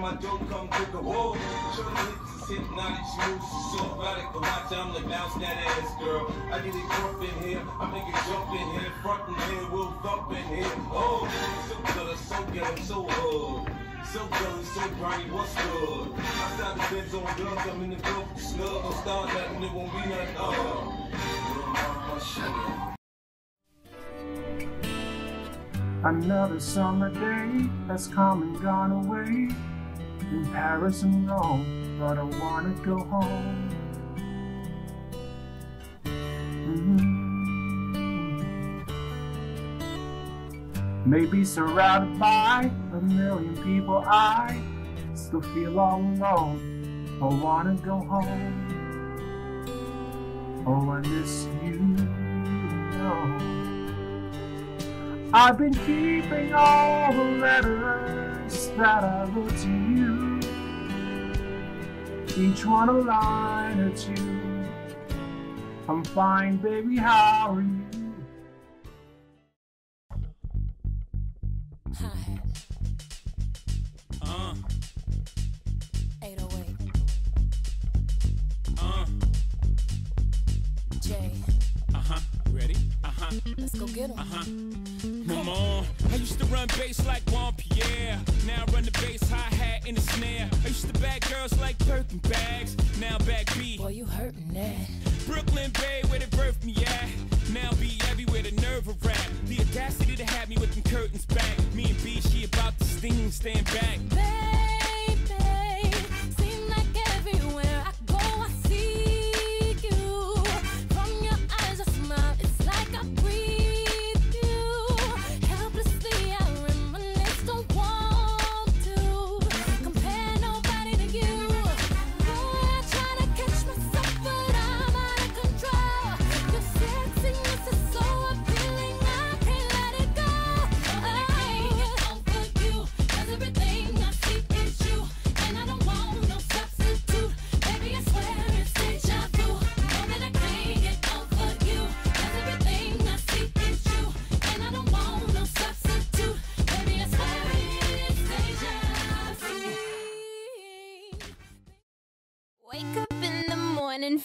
my dope come. Whoa, moves, so I'm bounce that ass, girl. I get it jump in here, I make it jump in here, front we'll thump in here. Oh, so good, so good, so hood. So gully, so grimy, what's good? Outside the beds on I'm in the snug, nothing, it won't be nothing. Mama, Another summer day has come and gone away in Paris and Rome, but I wanna go home. Mhm. Maybe surrounded by a million people, I still feel all alone. I wanna go home. Oh, I miss you. No. I've been keeping all the letters that I wrote to you. Each one a line or two. I'm fine, baby, how are you? Huh. Let's go get 'em. Uh huh. Mama, I used to run bass like Juan Pierre. Now I run the bass hi hat in the snare. I used to bag girls like Birkin bags. Now back B. Boy, you hurting that. Brooklyn Bay, where they birthed me at. Now be everywhere, the nerve of rap. The audacity to have me with them curtains back. Me and B, she about to sting, stand back.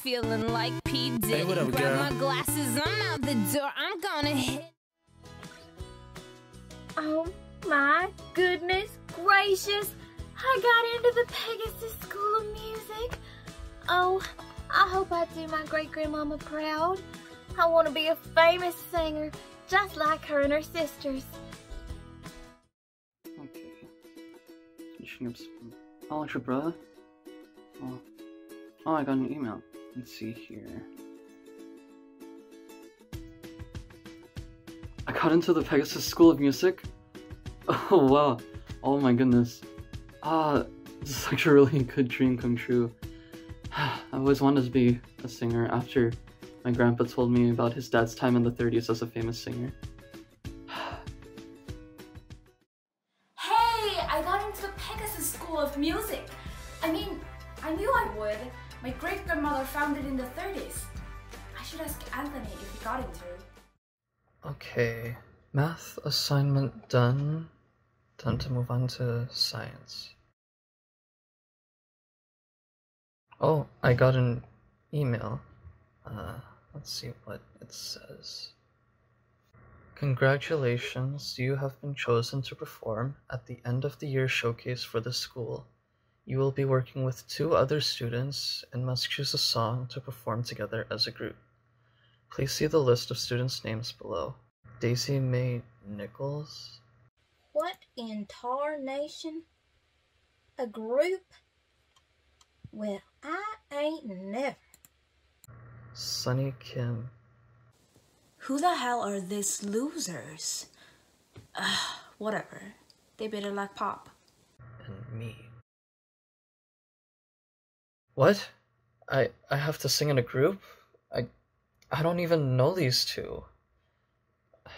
Feeling like P. Diddy. Hey, what up, Grab girl? my glasses, I'm out the door. I'm gonna hit. Oh my goodness gracious! I got into the Pegasus School of Music. Oh, I hope I do my great grandmama proud. I want to be a famous singer, just like her and her sisters. Okej. Vi känner oss alla bröd. Oh. oh, I got an email. Let's see here. I got into the Pegasus School of Music. Oh wow. Oh my goodness. Ah, this is such a really good dream come true. I always wanted to be a singer after my grandpa told me about his dad's time in the 30s as a famous singer. Hey, I got into the Pegasus School of Music. I mean, I knew I would. My great grandmother founded in the 30s. I should ask Anthony if he got into it. Okay, math assignment done. Time to move on to science. Oh, I got an email. Uh, let's see what it says. Congratulations, you have been chosen to perform at the end of the year showcase for the school. You will be working with two other students and must choose a song to perform together as a group. Please see the list of students' names below. Daisy May Nichols, What in tarnation? A group? Well, I ain't never. Sunny Kim, Who the hell are these losers? Ugh, whatever. They better like pop. and me. What? I I have to sing in a group? I I don't even know these two.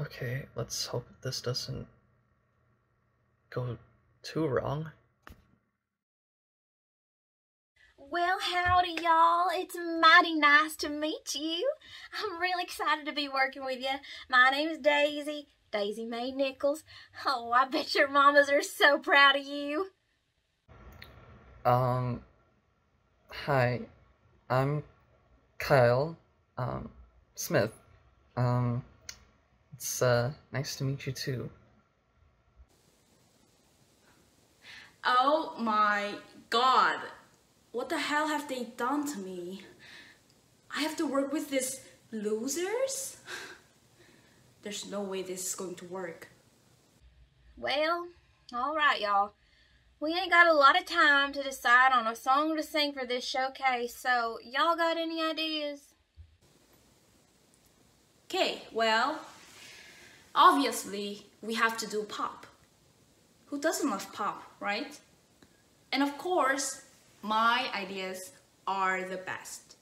Okay, let's hope this doesn't go too wrong. Well, howdy, y'all. It's mighty nice to meet you. I'm really excited to be working with you. My name's Daisy, Daisy Mae Nichols. Oh, I bet your mamas are so proud of you. Um hi. I'm Kyle um Smith. Um it's uh nice to meet you too. Oh my god. What the hell have they done to me? I have to work with these losers? There's no way this is going to work. Well, all right, y'all. We ain't got a lot of time to decide on a song to sing for this showcase, so y'all got any ideas? Okay, well, obviously we have to do pop. Who doesn't love pop, right? And of course, my ideas are the best.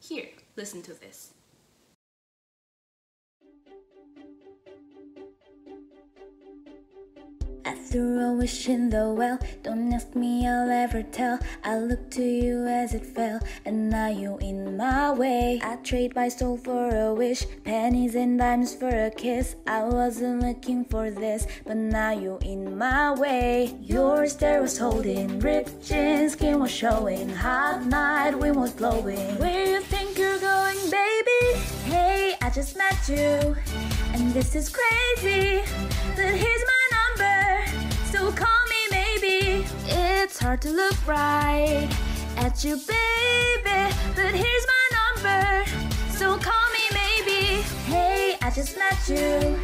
Here, listen to this. Threw a wish in the well. Don't ask me, I'll ever tell. I looked to you as it fell, and now you in my way. I trade my soul for a wish, pennies and dimes for a kiss. I wasn't looking for this, but now you in my way. Your stare was holding, ripped jeans, skin was showing. Hot night, wind was blowing. Where you think you're going, baby? Hey, I just met you, and this is crazy. But here's my It's hard to look right at you, baby. But here's my number, so call me maybe. Hey, I just met you,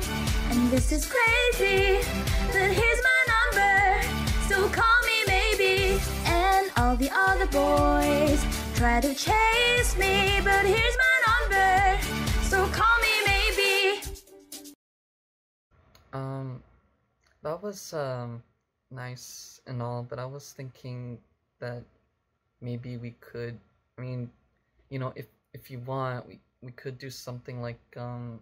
and this is crazy. But here's my number, so call me maybe. And all the other boys try to chase me, but here's my number, so call me maybe. Um that was um nice and all, but I was thinking that maybe we could I mean, you know, if if you want, we we could do something like um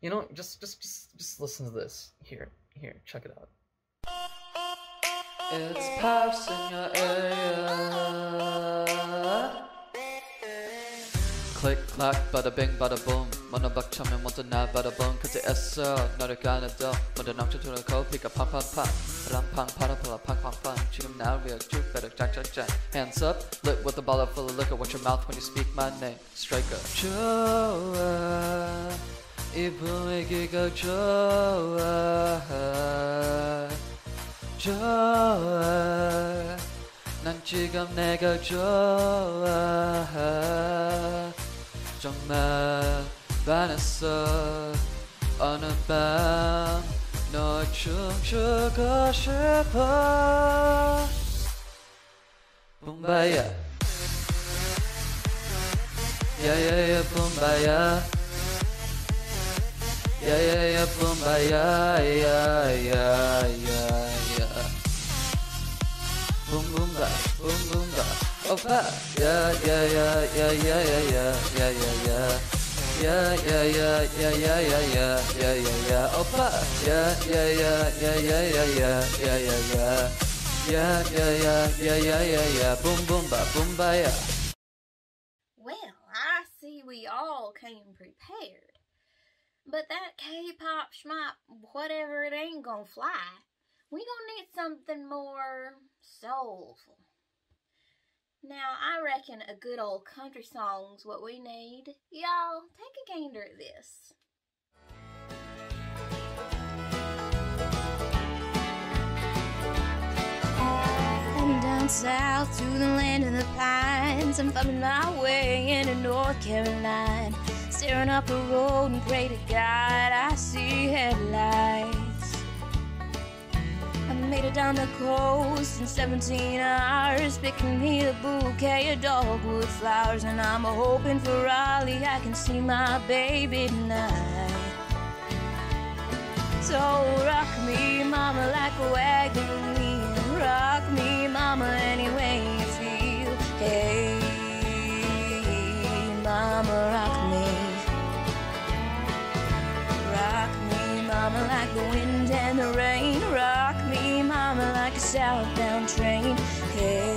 you know, just just just just listen to this. Here, here, check it out. It's pops in your area Click clack, bada bing, bada boom. 먼저 박차면 모두 나 bada boom. 그때 애써 너를 가려도 먼저 넘쳐주는 피가 팡팡팡. 팡팡 파라팔라 팡팡팡. 지금 날 위해 쭉 better 짝짝짝. Hands up, lit with a bottle full of liquor. Watch your mouth when you speak my name. Striker. 좋아, 이 분위기가 좋아. 좋아 난 지금 내가 좋아 Dönme beni sev Anı ben Noçum şu kaşıpa Bombaya Ya ya ya bombaya Ya ya ya bombaya Ya ya Bum bum ba, bum bum ba of. Yeah, yeah, yeah, yeah, yeah, yeah, yeah, yeah, yeah. Yeah. Well, I see we all came prepared. But that K-pop schmop, whatever, it ain't gonna fly. We gonna need something more soulful. Now, I reckon a good old country song's what we need. Y'all, take a gander at this. Heading down south to the land of the pines. I'm thumbing my way into North Carolina. Staring up a road and pray to God I see headlights. I made it down the coast in 17 hours, picking me a bouquet of dogwood flowers, and I'm hoping for Raleigh I can see my baby tonight. So rock me, mama, like a wagon wheel. Rock me, mama, any way you feel. Hey, mama, rock me. Rock me, mama, like the wind and the rain. Rock like a southbound train. Hey,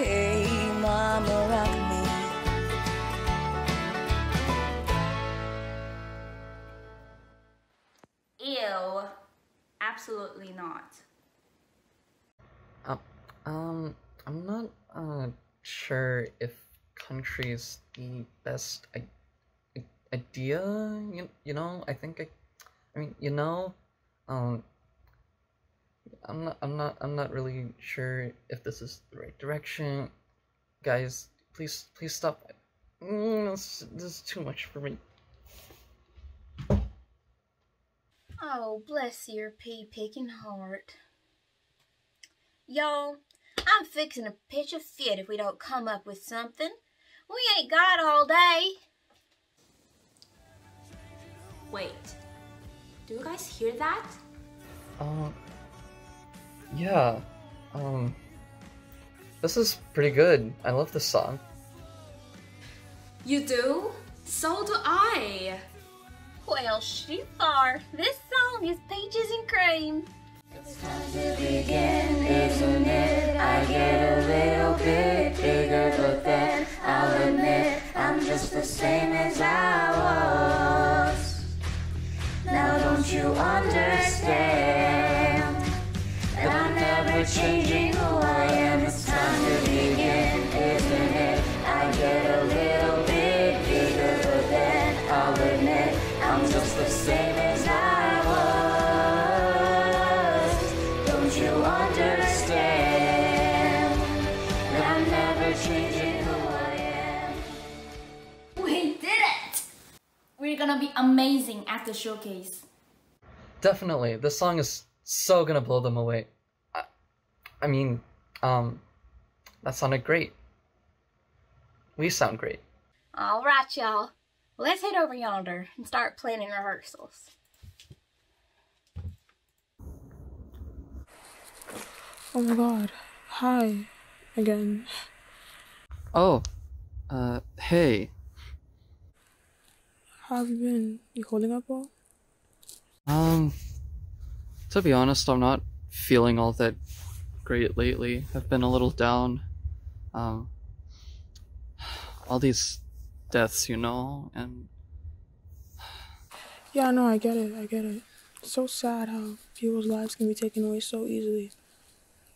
hey, mama, rock me. Ew. Absolutely not. Um, um, I'm not uh sure if country is the best I- I- idea. You, you know, I think I, I mean, you know, um, I'm not, I'm not, I'm not really sure if this is the right direction. Guys, please, please stop. Mm, this, this is too much for me. Oh, bless your pea picking heart. Y'all, I'm fixing to pitch a fit if we don't come up with something. We ain't got all day. Wait. Do you guys hear that? Um, yeah, um, this is pretty good. I love this song. You do? So do I. Well, shoot far. This song is peaches and cream. begin, isn't it? I get a little bit bigger, but then I'll admit I'm just the same as I was. Now don't you understand that I'm never changing who I am? It's time to begin, isn't it? I get a little bit bigger, but then I'll admit I'm just the same as I was. Don't you understand that I'm never changing who I am? We did it! We're gonna be amazing at the showcase. Definitely, this song is so gonna blow them away. I, I mean, um, that sounded great. We sound great. All right, y'all. Let's head over yonder and start planning rehearsals. Oh my god. Hi. Again. Oh, uh, hey. How have you been? You holding up well? Um, to be honest, I'm not feeling all that great lately. I've been a little down. Um, all these deaths, you know, and Yeah, no, I get it. I get it. It's so sad how people's lives can be taken away so easily.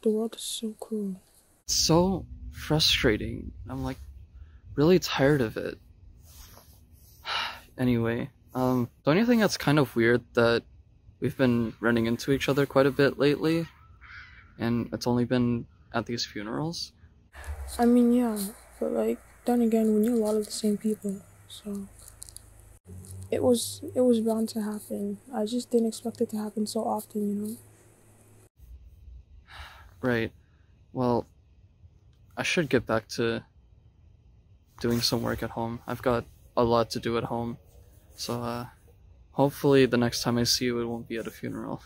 The world is so cruel. it's so frustrating. I'm like really tired of it. anyway, um, don't you think that's kind of weird that we've been running into each other quite a bit lately? And it's only been at these funerals? I mean, yeah, but like, then again, we knew a lot of the same people, so. it was it was bound to happen. I just didn't expect it to happen so often, you know. Right. Well, I should get back to doing some work at home. I've got a lot to do at home. So, uh, hopefully the next time I see you, it won't be at a funeral.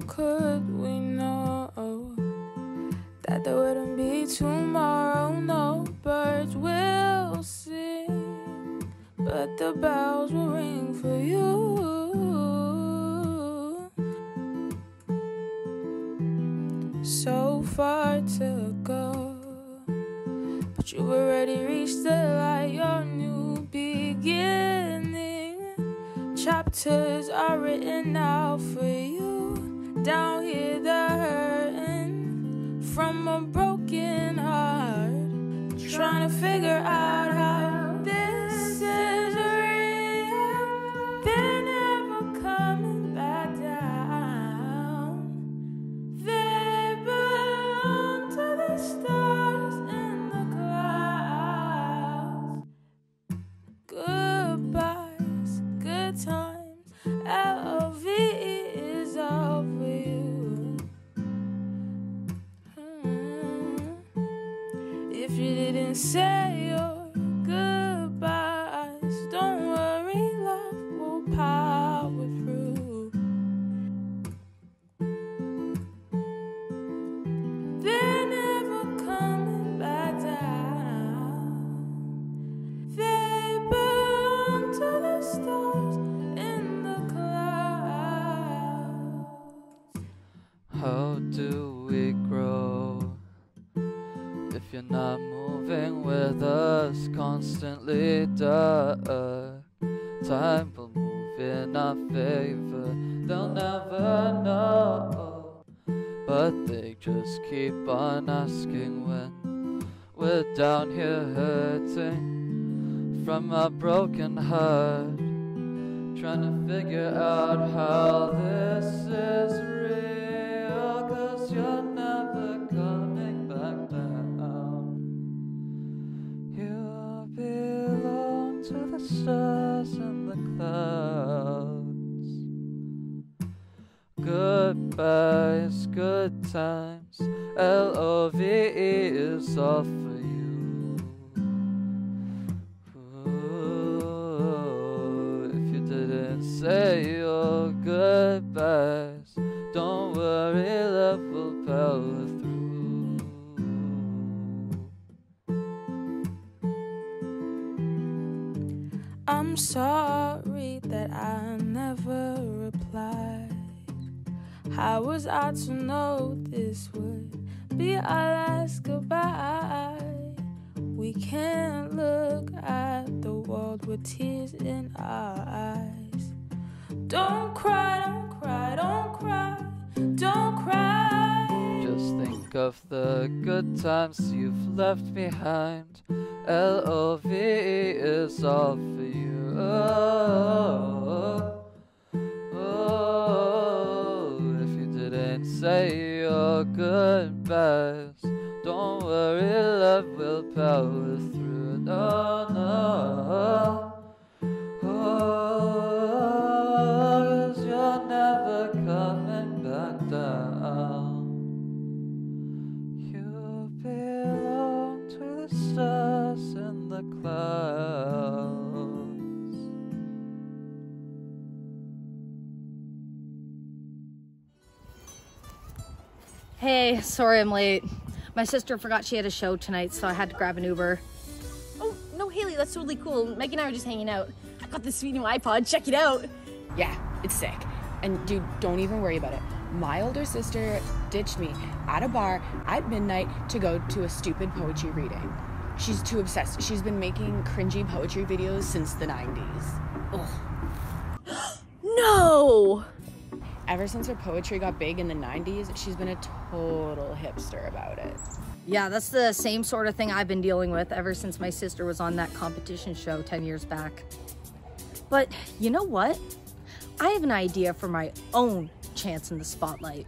Could we know that there wouldn't be tomorrow? Left behind. L O V E is all for you. Oh, oh, if you didn't say your goodbyes, don't worry, love will power through. No. Sorry I'm late. My sister forgot she had a show tonight, so I had to grab an Uber. Oh, no, Haley, that's totally cool. Meg and I were just hanging out. I got this sweet new iPod. Check it out. Yeah, it's sick. And dude, don't even worry about it. My older sister ditched me at a bar at midnight to go to a stupid poetry reading. She's too obsessed. She's been making cringy poetry videos since the 90s. Ugh. No! Ever since her poetry got big in the 90s, she's been a total hipster about it. Yeah, that's the same sort of thing I've been dealing with ever since my sister was on that competition show 10 years back. But you know what? I have an idea for my own chance in the spotlight.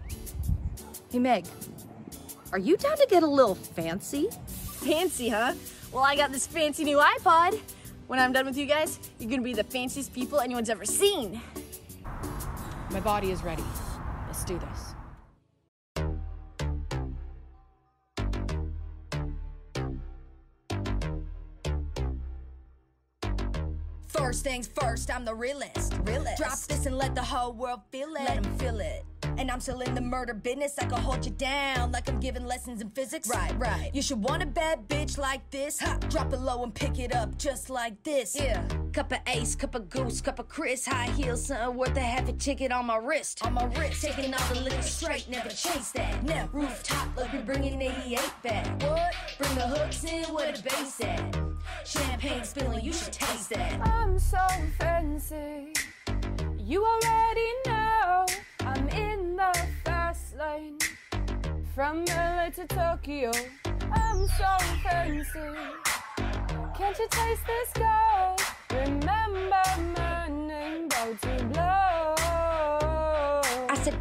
Hey, Meg, are you down to get a little fancy? Fancy, huh? Well, I got this fancy new iPod. When I'm done with you guys, you're gonna be the fanciest people anyone's ever seen. My body is ready. Let's do this. First things first, I'm the realest. realest. Drop this and let the whole world feel it. Let 'em feel it. And I'm still in the murder business. I can hold you down like I'm giving lessons in physics. Right, right. You should want a bad bitch like this. Ha. Drop it low and pick it up just like this. Yeah. Cup of ace, cup of goose, cup of Chris. High heels, something worth a half a ticket on my wrist. On my wrist. Taking all the liquor straight, never chase that. Now, rooftop, like we're bringing 88 back. What? Bring the hooks in where the bass at. Champagne spilling, you should taste that. I'm so fancy. You already know I'm in the fast lane. From LA to Tokyo, I'm so fancy. Can't you taste this gold? Remember my name, about to blow.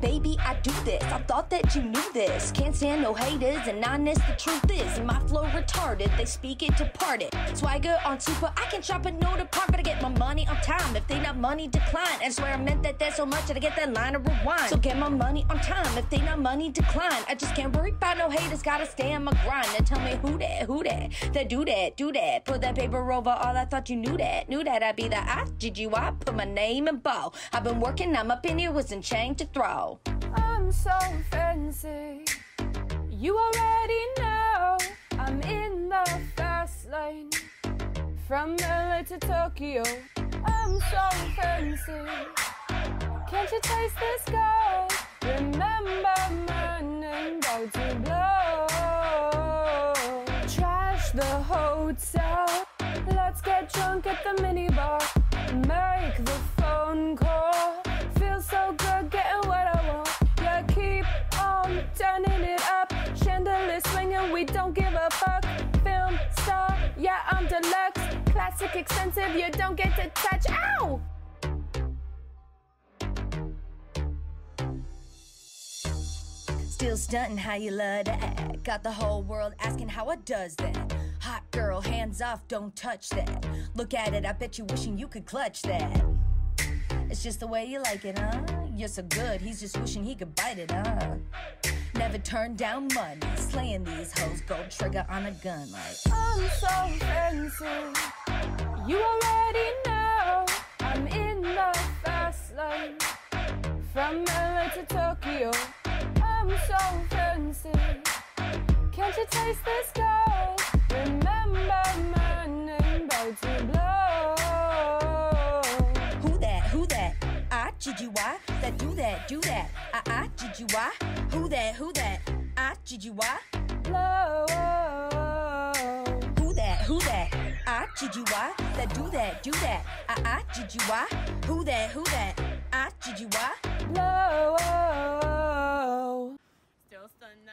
Baby, I do this. I thought that you knew this. Can't stand no haters, and honest, the truth is, my flow retarded. They speak it departed. Swagger on super, I can chop a note apart, but I get my money on time. If they not money, decline. And swear I meant that that so much that I get that line of rewind. So get my money on time. If they not money, decline. I just can't worry about no haters, gotta stay on my grind. And tell me who that, who that, that do that, do that. Put that paper over all, I thought you knew that, knew that I'd be the I, G-G-Y, put my name in bow. I've been working, I'm up in here with some chain to throw. I'm so fancy. You already know I'm in the fast lane. From LA to Tokyo, I'm so fancy. Can't you taste this gold? Remember my name, about to blow. Trash the hotel. Let's get drunk at the minibar. Make the expensive, you don't get to touch. Ow! Still stunting how you love that. Got the whole world asking how I does that. Hot girl, hands off, don't touch that. Look at it, I bet you wishing you could clutch that. It's just the way you like it, huh? You're so good, he's just wishing he could bite it, huh? Never turn down money, slaying these hoes, gold trigger on a gun like. I'm so fancy. You already know I'm in the fast lane. From LA to Tokyo, I'm so fancy. Can't you taste this gold? Remember my name, about to blow. Who that? Who that? I did you? That do that, do that. I I did you? Who that? Who that? I did you why? Blow. I did you why? That do that, do that. I I did you why? Who that? Who that? Ah, did you why? Blow. Still stunned,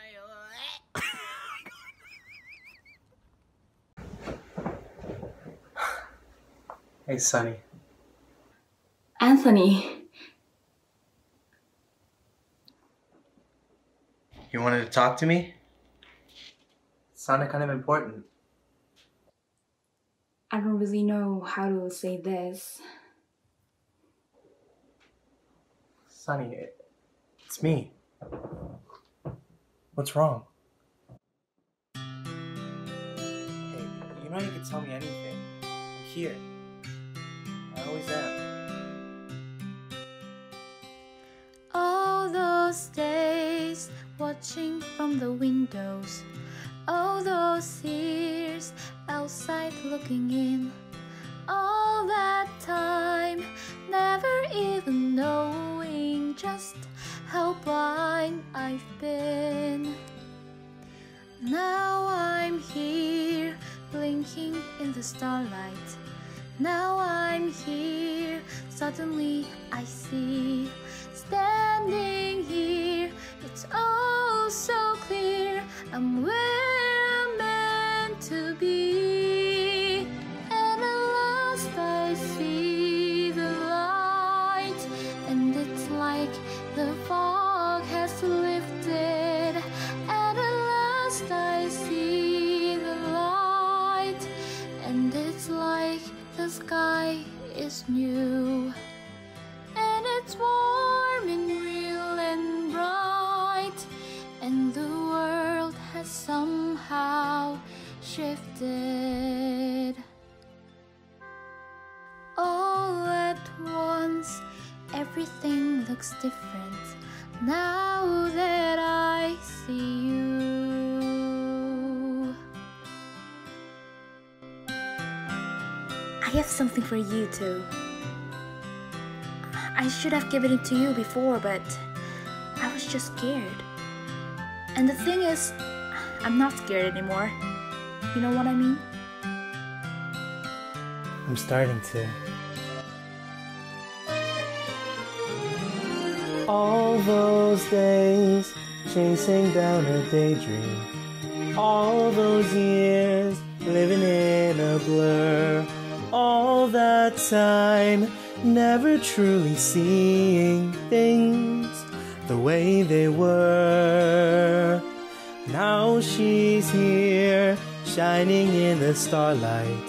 Hey, Sonny. Anthony, You wanted to talk to me? Sounded kind of important. I don't really know how to say this. Sonny, it's me. What's wrong? Hey, you know you can tell me anything. I'm here. I always am. All those days watching from the windows, all those years outside looking in, all that time never even knowing just how blind I've been. Now I'm here, blinking in the starlight. Now I'm here, suddenly I see. Standing here, it's all so clear. I'm where All at once, everything looks different now that I see you. I have something for you too. I should have given it to you before, but I was just scared. And the thing is, I'm not scared anymore. You know what I mean? I'm starting to. All those days chasing down a daydream. All those years living in a blur. All that time never truly seeing things the way they were. Now she's here, shining in the starlight.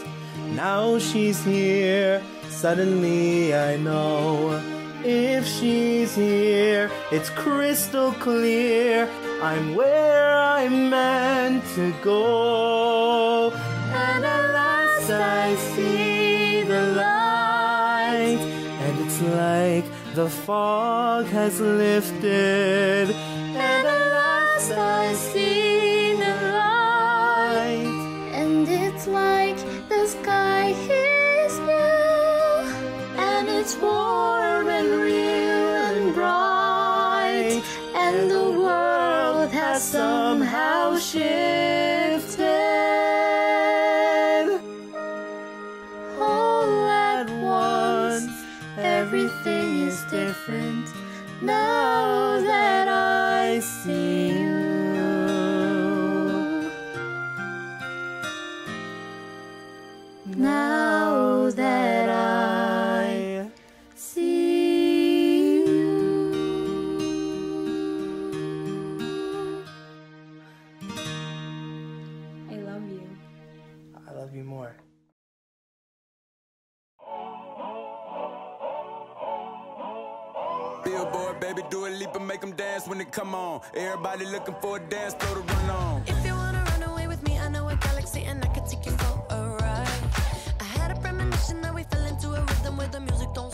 Now she's here, suddenly I know. If she's here, it's crystal clear. I'm where I'm meant to go. And at last I see the light. And it's like the fog has lifted. And at last I see like the sky and make them dance when they come on. Everybody looking for a dance floor to run on. If you wanna run away with me, I know a galaxy and I can take you for a ride. I had a premonition that we fell into a rhythm where the music don't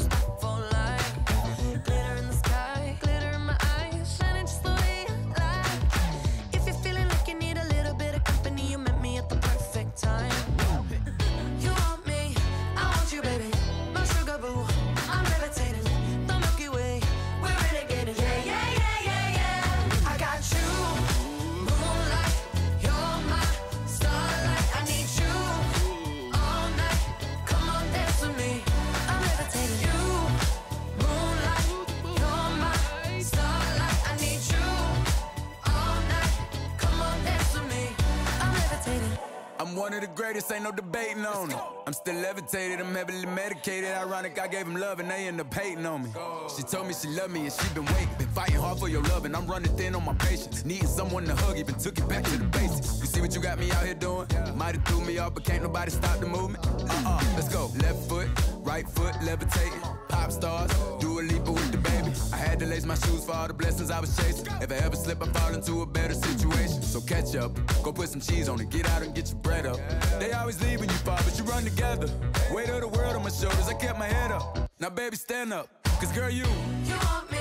one of the greatest, ain't no debating on it. I'm still levitated, I'm heavily medicated. Ironic, I gave him love and they end up hating on me. She told me she loved me and she been waiting. Been fighting hard for your love and I'm running thin on my patience. Needing someone to hug, even took it back to the basics. You see what you got me out here doing? Might have threw me off, but can't nobody stop the movement. Uh-uh, let's go. Left foot, right foot, levitating. Pop stars, do a leap with the baby. I had to lace my shoes for all the blessings I was chasing. If I ever slip, I fall into a better situation. So catch up, go put some cheese on it, get out and get your bread up. They always leave when you fall, but you run together. Weight of the world on my shoulders, I kept my head up. Now, baby, stand up, cause girl, you. You want me,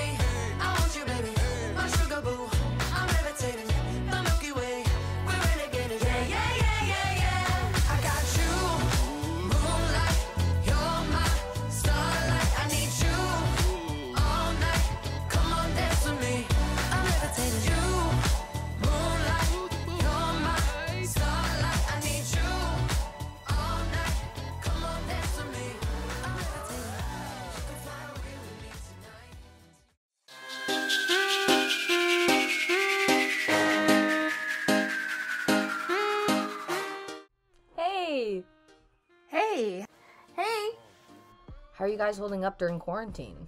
How are you guys holding up during quarantine?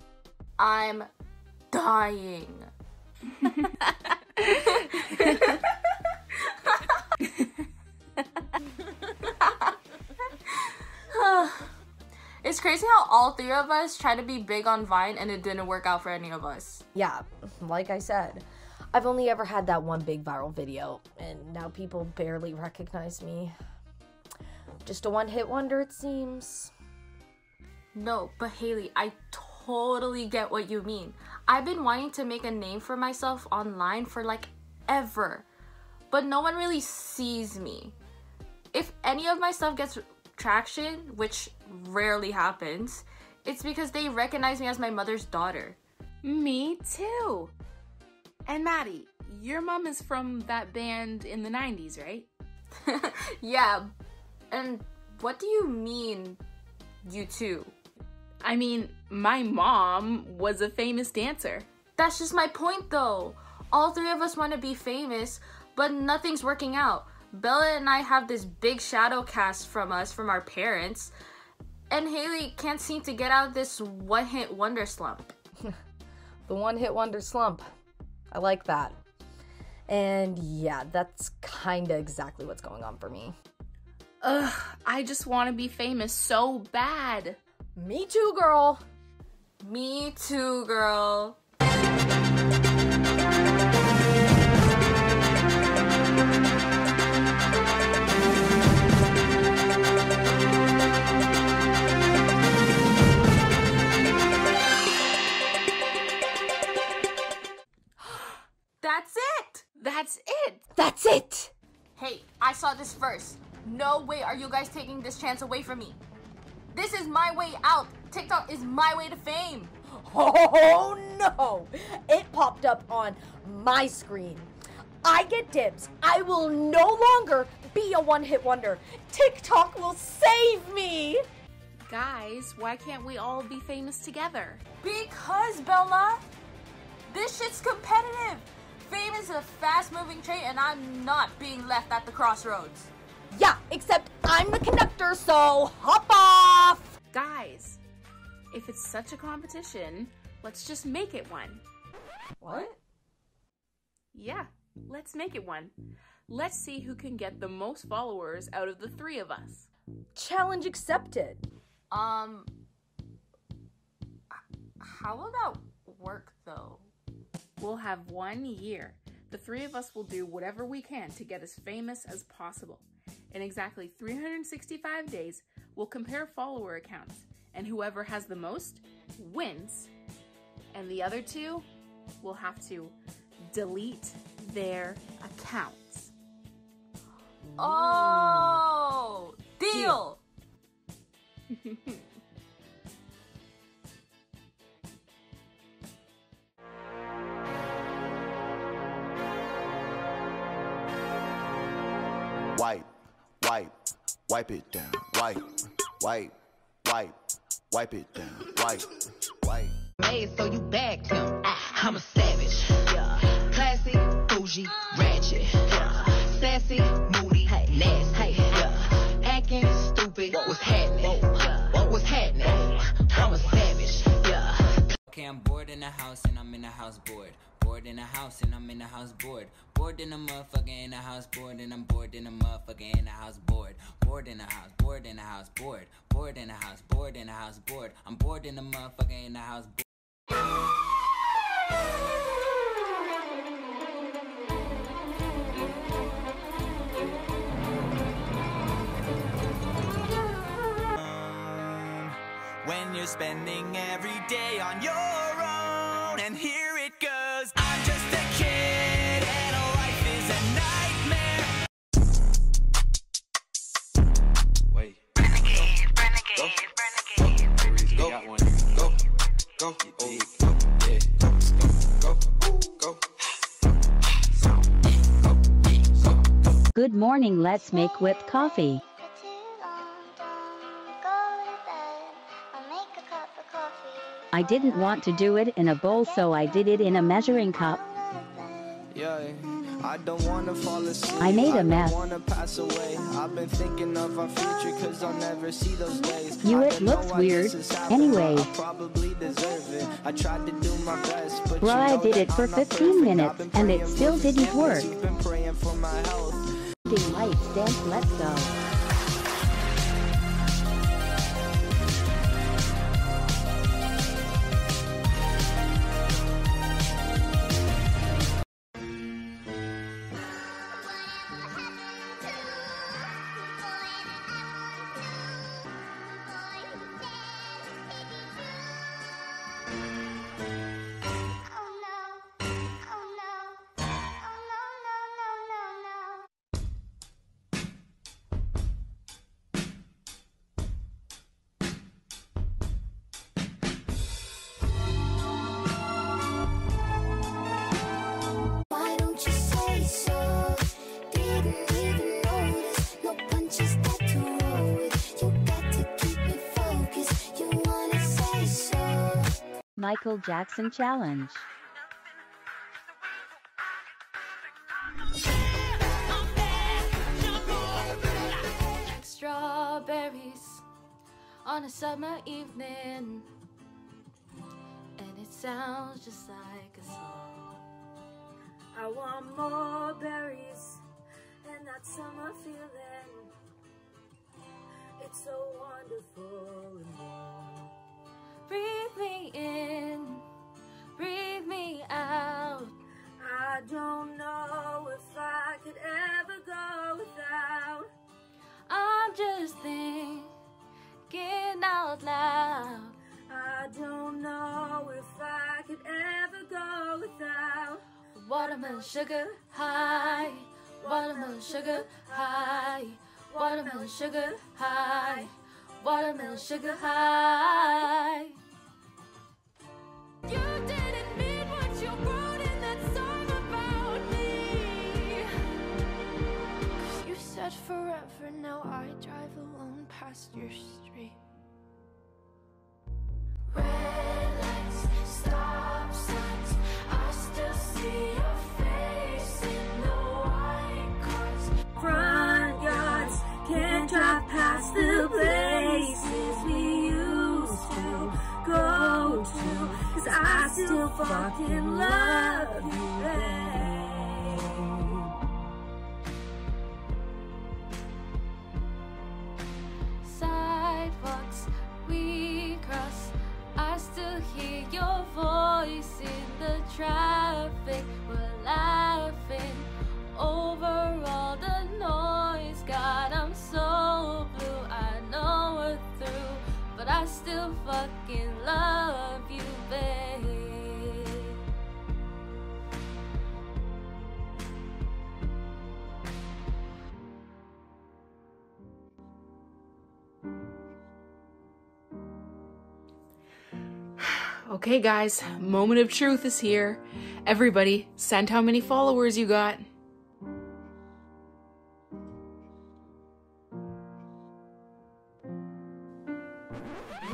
I'm dying. It's crazy how all three of us tried to be big on Vine and it didn't work out for any of us. Yeah, like I said, I've only ever had that one big viral video, and now people barely recognize me. Just a one hit wonder, it seems. No, but Haley, I totally get what you mean. I've been wanting to make a name for myself online for like ever, but no one really sees me. If any of my stuff gets traction, which rarely happens, it's because they recognize me as my mother's daughter. Me too. And Maddie, your mom is from that band in the 90s, right? yeah, and what do you mean, you too? I mean, my mom was a famous dancer. That's just my point though. All three of us want to be famous, but nothing's working out. Bella and I have this big shadow cast from us from our parents, and Haley can't seem to get out of this one hit wonder slump. the one hit wonder slump. I like that. And yeah, that's kind of exactly what's going on for me. Ugh, I just want to be famous so bad. Me too, girl. Me too, girl. That's it! That's it! That's it! Hey, I saw this first. No way are you guys taking this chance away from me. This is my way out. TikTok is my way to fame. Oh no! It popped up on my screen. I get dibs. I will no longer be a one hit wonder. TikTok will save me! Guys, why can't we all be famous together? Because, Bella, this shit's competitive. Fame is a fast moving train, and I'm not being left at the crossroads. Yeah, except I'm the conductor, so hop off! Guys, if it's such a competition, let's just make it one. What? Yeah, let's make it one. Let's see who can get the most followers out of the three of us. Challenge accepted. Um, how about work though? We'll have one year. The three of us will do whatever we can to get as famous as possible. In exactly 365 days, we'll compare follower accounts, and whoever has the most wins. And the other two will have to delete their accounts. Oh, deal. Wipe, wipe, wipe it down. Wipe, wipe, wipe, wipe it down. Wipe, wipe. made, so you bagged him. Ah, I'm a savage. Yeah. Classy, bougie, ratchet. Yeah. Sassy, moody, nasty. Yeah. Acting stupid. What's happening? Yeah. What's happening? I'm a savage. Yeah. Okay, I'm bored in the house and I'm in the house bored. Bored in the house and I'm in the house bored. Bored in the motherfucker in the house bored and I'm bored in the motherfucker in the house bored. Bored in the house, bored in the house bored. Bored in the house, bored in the house bored. I'm bored in the motherfucker in the house bored. When you're spending every day on your own, and here Go. Oh, go. Yeah. Go. Go. Go. Good morning, let's make whipped coffee. I didn't want to do it in a bowl, so I did it in a measuring cup. Yeah, I don't wanna fall asleep. I made a mess. don't wanna pass away. I've been thinking of our future cause I'll never see those days. You, it looks weird. this is happening. Anyway. I probably deserve it. I tried to do my best, but Well, I did it for I'm 15 minutes, and it still didn't work. You've been praying for my health. Lights, dance, let's go. Michael Jackson challenge. Strawberries on a summer evening, and it sounds just like a song. I want more berries and that summer feeling. It's so wonderful. Breathe me in, breathe me out. I don't know if I could ever go without. I'm just thinking out loud. I don't know if I could ever go without. Watermelon sugar high, watermelon sugar high, watermelon sugar high, watermelon sugar high. Forever, now I drive alone past your street. Red lights, stop signs. I still fucking love you, babe. Sidewalks we cross, I still hear your voice in the traffic. We're laughing over all the noise. God, I'm so blue. I know we're through, but I still fucking love you, babe. Okay, guys, moment of truth is here. Everybody, send how many followers you got.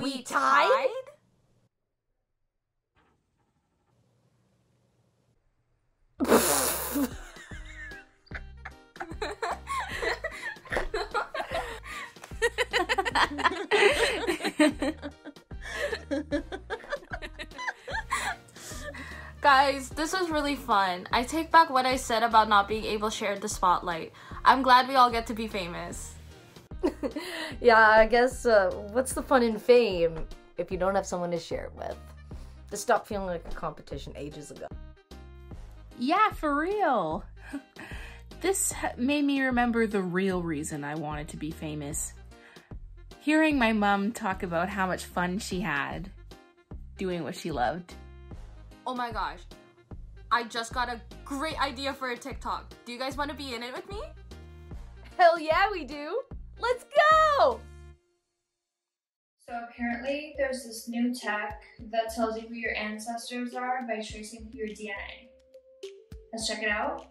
We tied? Guys, this was really fun. I take back what I said about not being able to share the spotlight. I'm glad we all get to be famous. Yeah, I guess uh, what's the fun in fame if you don't have someone to share it with? This stopped feeling like a competition ages ago. Yeah, for real. this made me remember the real reason I wanted to be famous. Hearing my mom talk about how much fun she had doing what she loved. Oh my gosh. I just got a great idea for a TikTok. Do you guys want to be in it with me? Hell yeah, we do! Let's go! So apparently, there's this new tech that tells you who your ancestors are by tracing your DNA. Let's check it out.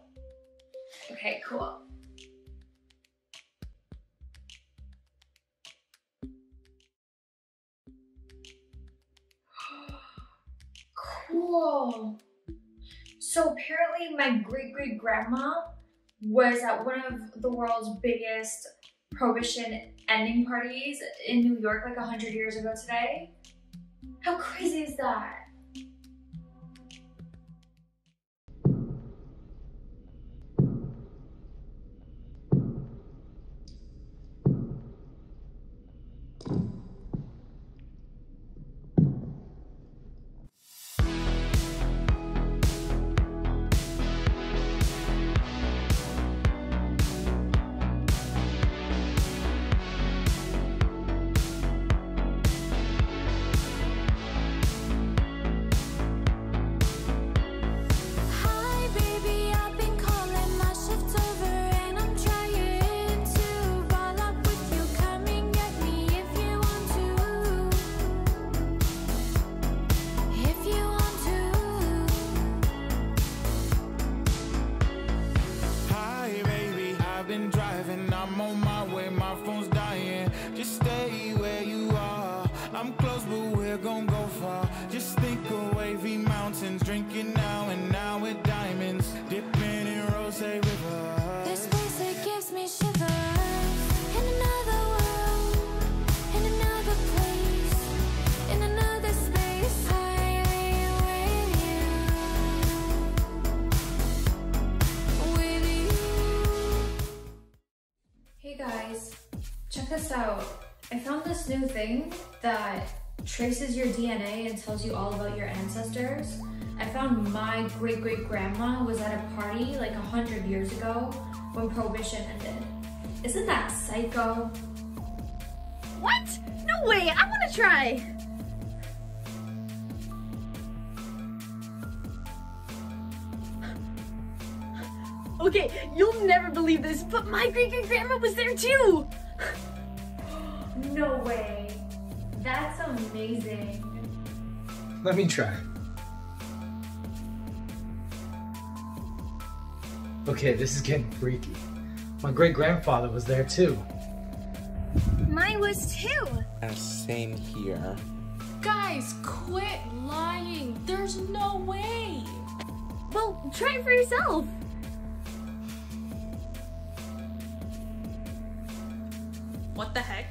Okay, cool. cool. So apparently, my great great grandma was at one of the world's biggest prohibition ending parties in New York like 100 years ago today. How crazy is that? Traces your DNA and tells you all about your ancestors. I found my great great grandma was at a party like a hundred years ago when Prohibition ended. Isn't that psycho? What? No way! I want to try! Okay, you'll never believe this, but my great great grandma was there too! No way. That's amazing. Let me try. Okay, this is getting freaky. My great grandfather was there too. Mine was too! Uh, same here. Guys, quit lying. There's no way. Well, try it for yourself! What the heck?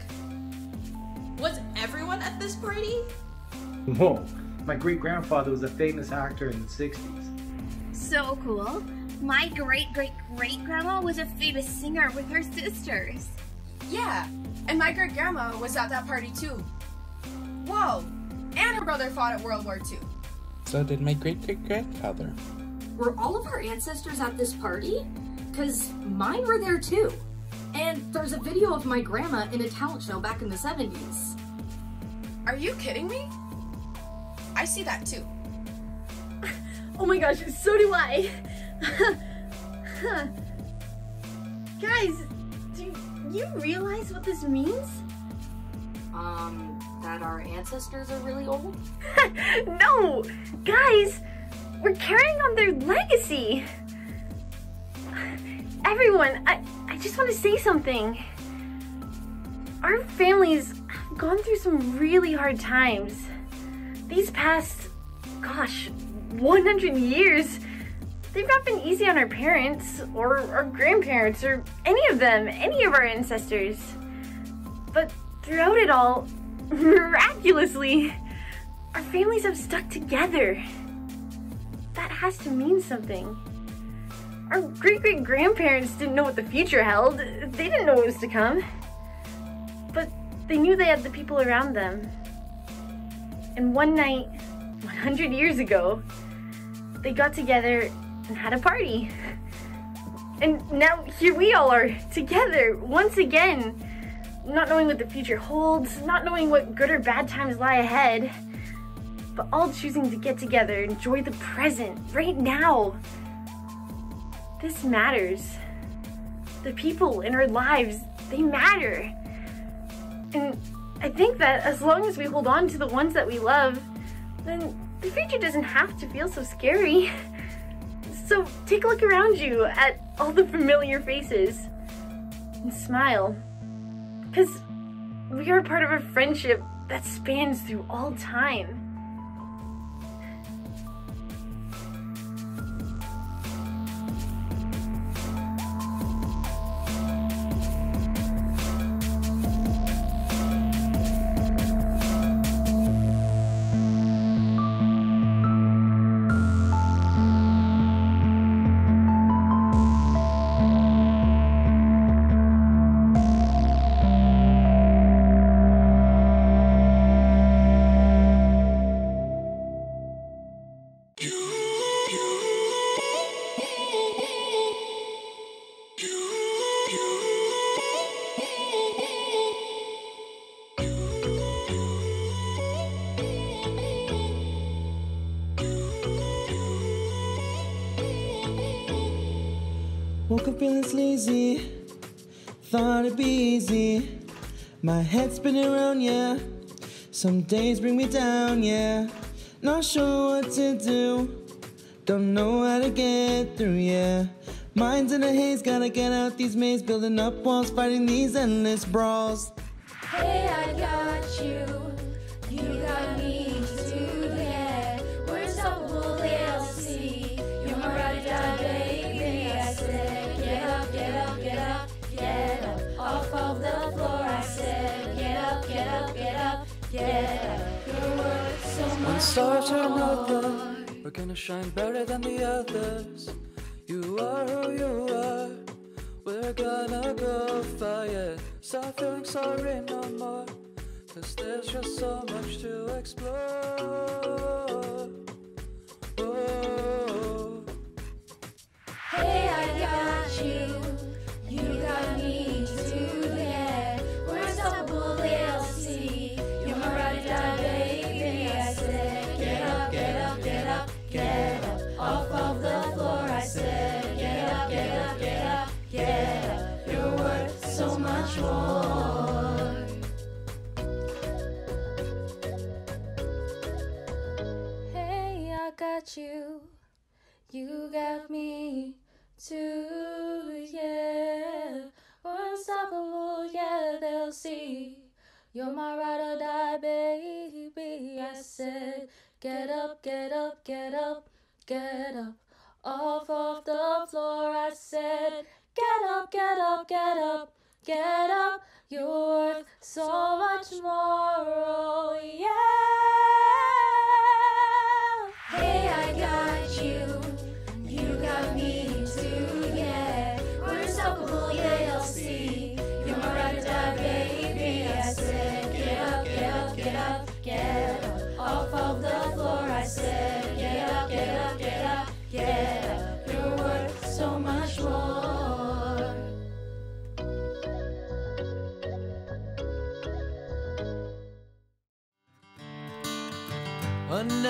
Whoa, my great grandfather was a famous actor in the 60s. So cool. My great great great grandma was a famous singer with her sisters. Yeah, and my great grandma was at that party too. Whoa, and her brother fought at World War II. So did my great great grandfather. Were all of our ancestors at this party? Because mine were there too. And there's a video of my grandma in a talent show back in the 70s. Are you kidding me? I see that too. Oh my gosh, so do I! Guys, do you realize what this means? Um, that our ancestors are really old? no! Guys, we're carrying on their legacy! Everyone, I, I just want to say something. Our families have gone through some really hard times. These past, gosh, 100 years, they've not been easy on our parents or our grandparents or any of them, any of our ancestors. But throughout it all, miraculously, our families have stuck together. That has to mean something. Our great great grandparents didn't know what the future held. They didn't know what was to come. But they knew they had the people around them. And one night, 100 years ago, they got together and had a party. And now here we all are together once again, not knowing what the future holds, not knowing what good or bad times lie ahead, but all choosing to get together, enjoy the present right now. This matters. The people in our lives, they matter. And I think that as long as we hold on to the ones that we love, then the future doesn't have to feel so scary. So take a look around you at all the familiar faces and smile. Because we are part of a friendship that spans through all time. My head spinning around, yeah. Some days bring me down, yeah. Not sure what to do. Don't know how to get through, yeah. Mind's in a haze, gotta get out these mazes, building up walls, fighting these endless brawls. So One much star to another, we're gonna shine brighter than the others. You are who you are, we're gonna go far. Stop feeling sorry no more. Cause there's just so much to explore. Oh. Hey, I got. You you. You got me too, yeah. We're unstoppable, yeah, they'll see. You're my ride or die, baby. I said, get up, get up, get up, get up. Off of the floor, I said, get up, get up, get up, get up. You're worth so much more, oh yeah.